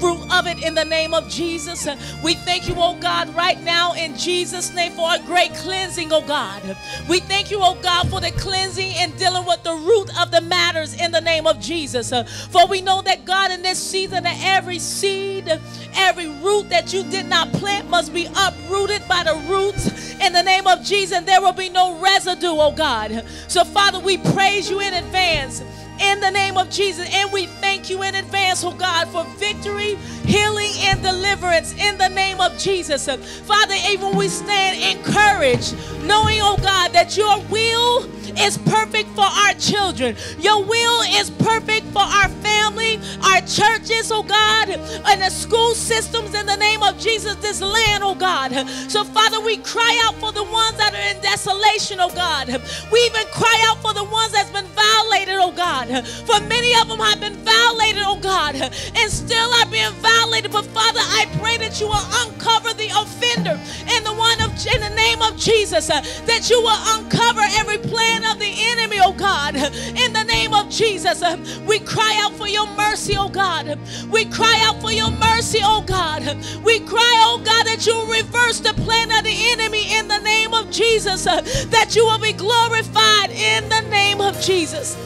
fruit of it in the name of Jesus. We thank you, oh God, right now in Jesus' name for a great cleansing, oh God. We thank you, oh God, for the cleansing and dealing with the root of the matters in the name of Jesus. Uh, for we know that God in this season, that every seed, every root that you did not plant must be uprooted by the roots in the name of Jesus. And There will be no residue, oh God. So, Father, we praise you in advance in the name of Jesus. And we thank you in advance, oh God, for victory, healing, and deliverance in the name of Jesus. Father, even we stand encouraged, knowing, oh God, that your will is perfect for our children. Your will is perfect for our family, our churches, oh God, and the school systems in the name of Jesus, this land, oh God. So, Father, we cry out for the ones that are in desolation, oh God. We even cry out for the ones that's been violated, oh God. For many of them have been violated, oh God, and still are being violated. But Father, I pray that you will uncover the offender in the one of in the name of Jesus, that you will uncover every plan of the enemy, oh God, in the name of Jesus. We cry out for your mercy, oh God. We cry out for your mercy, oh God. We cry, oh God, that you reverse the plan of the enemy in the name of Jesus, that you will be glorified in the name of Jesus.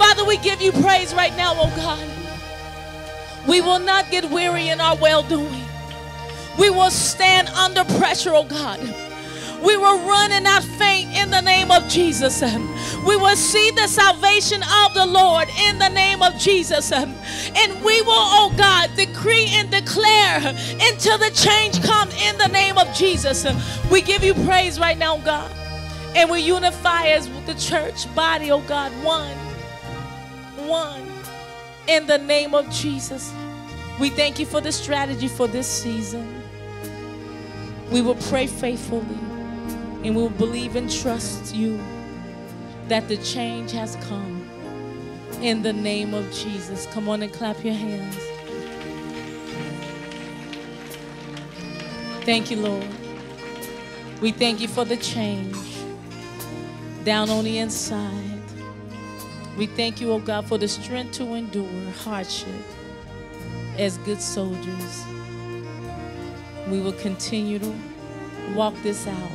Father, we give you praise right now, oh God. We will not get weary in our well doing. We will stand under pressure, oh God. We will run and not faint in the name of Jesus. We will see the salvation of the Lord in the name of Jesus. And we will, oh God, decree and declare until the change comes in the name of Jesus. We give you praise right now, God. And we unify as the church body, oh God, one. One. In the name of Jesus. We thank you for the strategy for this season. We will pray faithfully and we will believe and trust you that the change has come In the name of Jesus. Come on and clap your hands. Thank you, Lord. We thank you for the change down on the inside. We thank you, oh God, for the strength to endure hardship as good soldiers. We will continue to walk this out,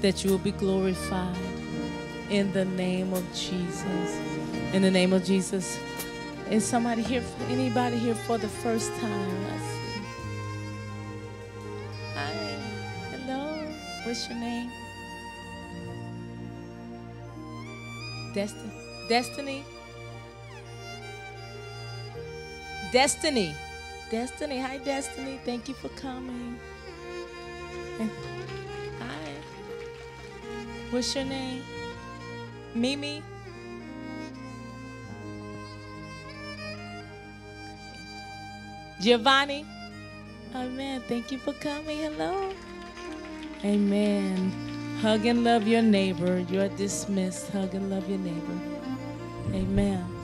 that you will be glorified in the name of Jesus. In the name of Jesus. Is somebody here, anybody here for the first time? I see. Hi, hello. What's your name? Destiny. Destiny. Destiny. Destiny. Hi, Destiny. Thank you for coming. Hi. What's your name? Mimi. Giovanni. Amen. Thank you for coming. Hello. Amen. Hug and love your neighbor. You're dismissed. Hug and love your neighbor. Amen.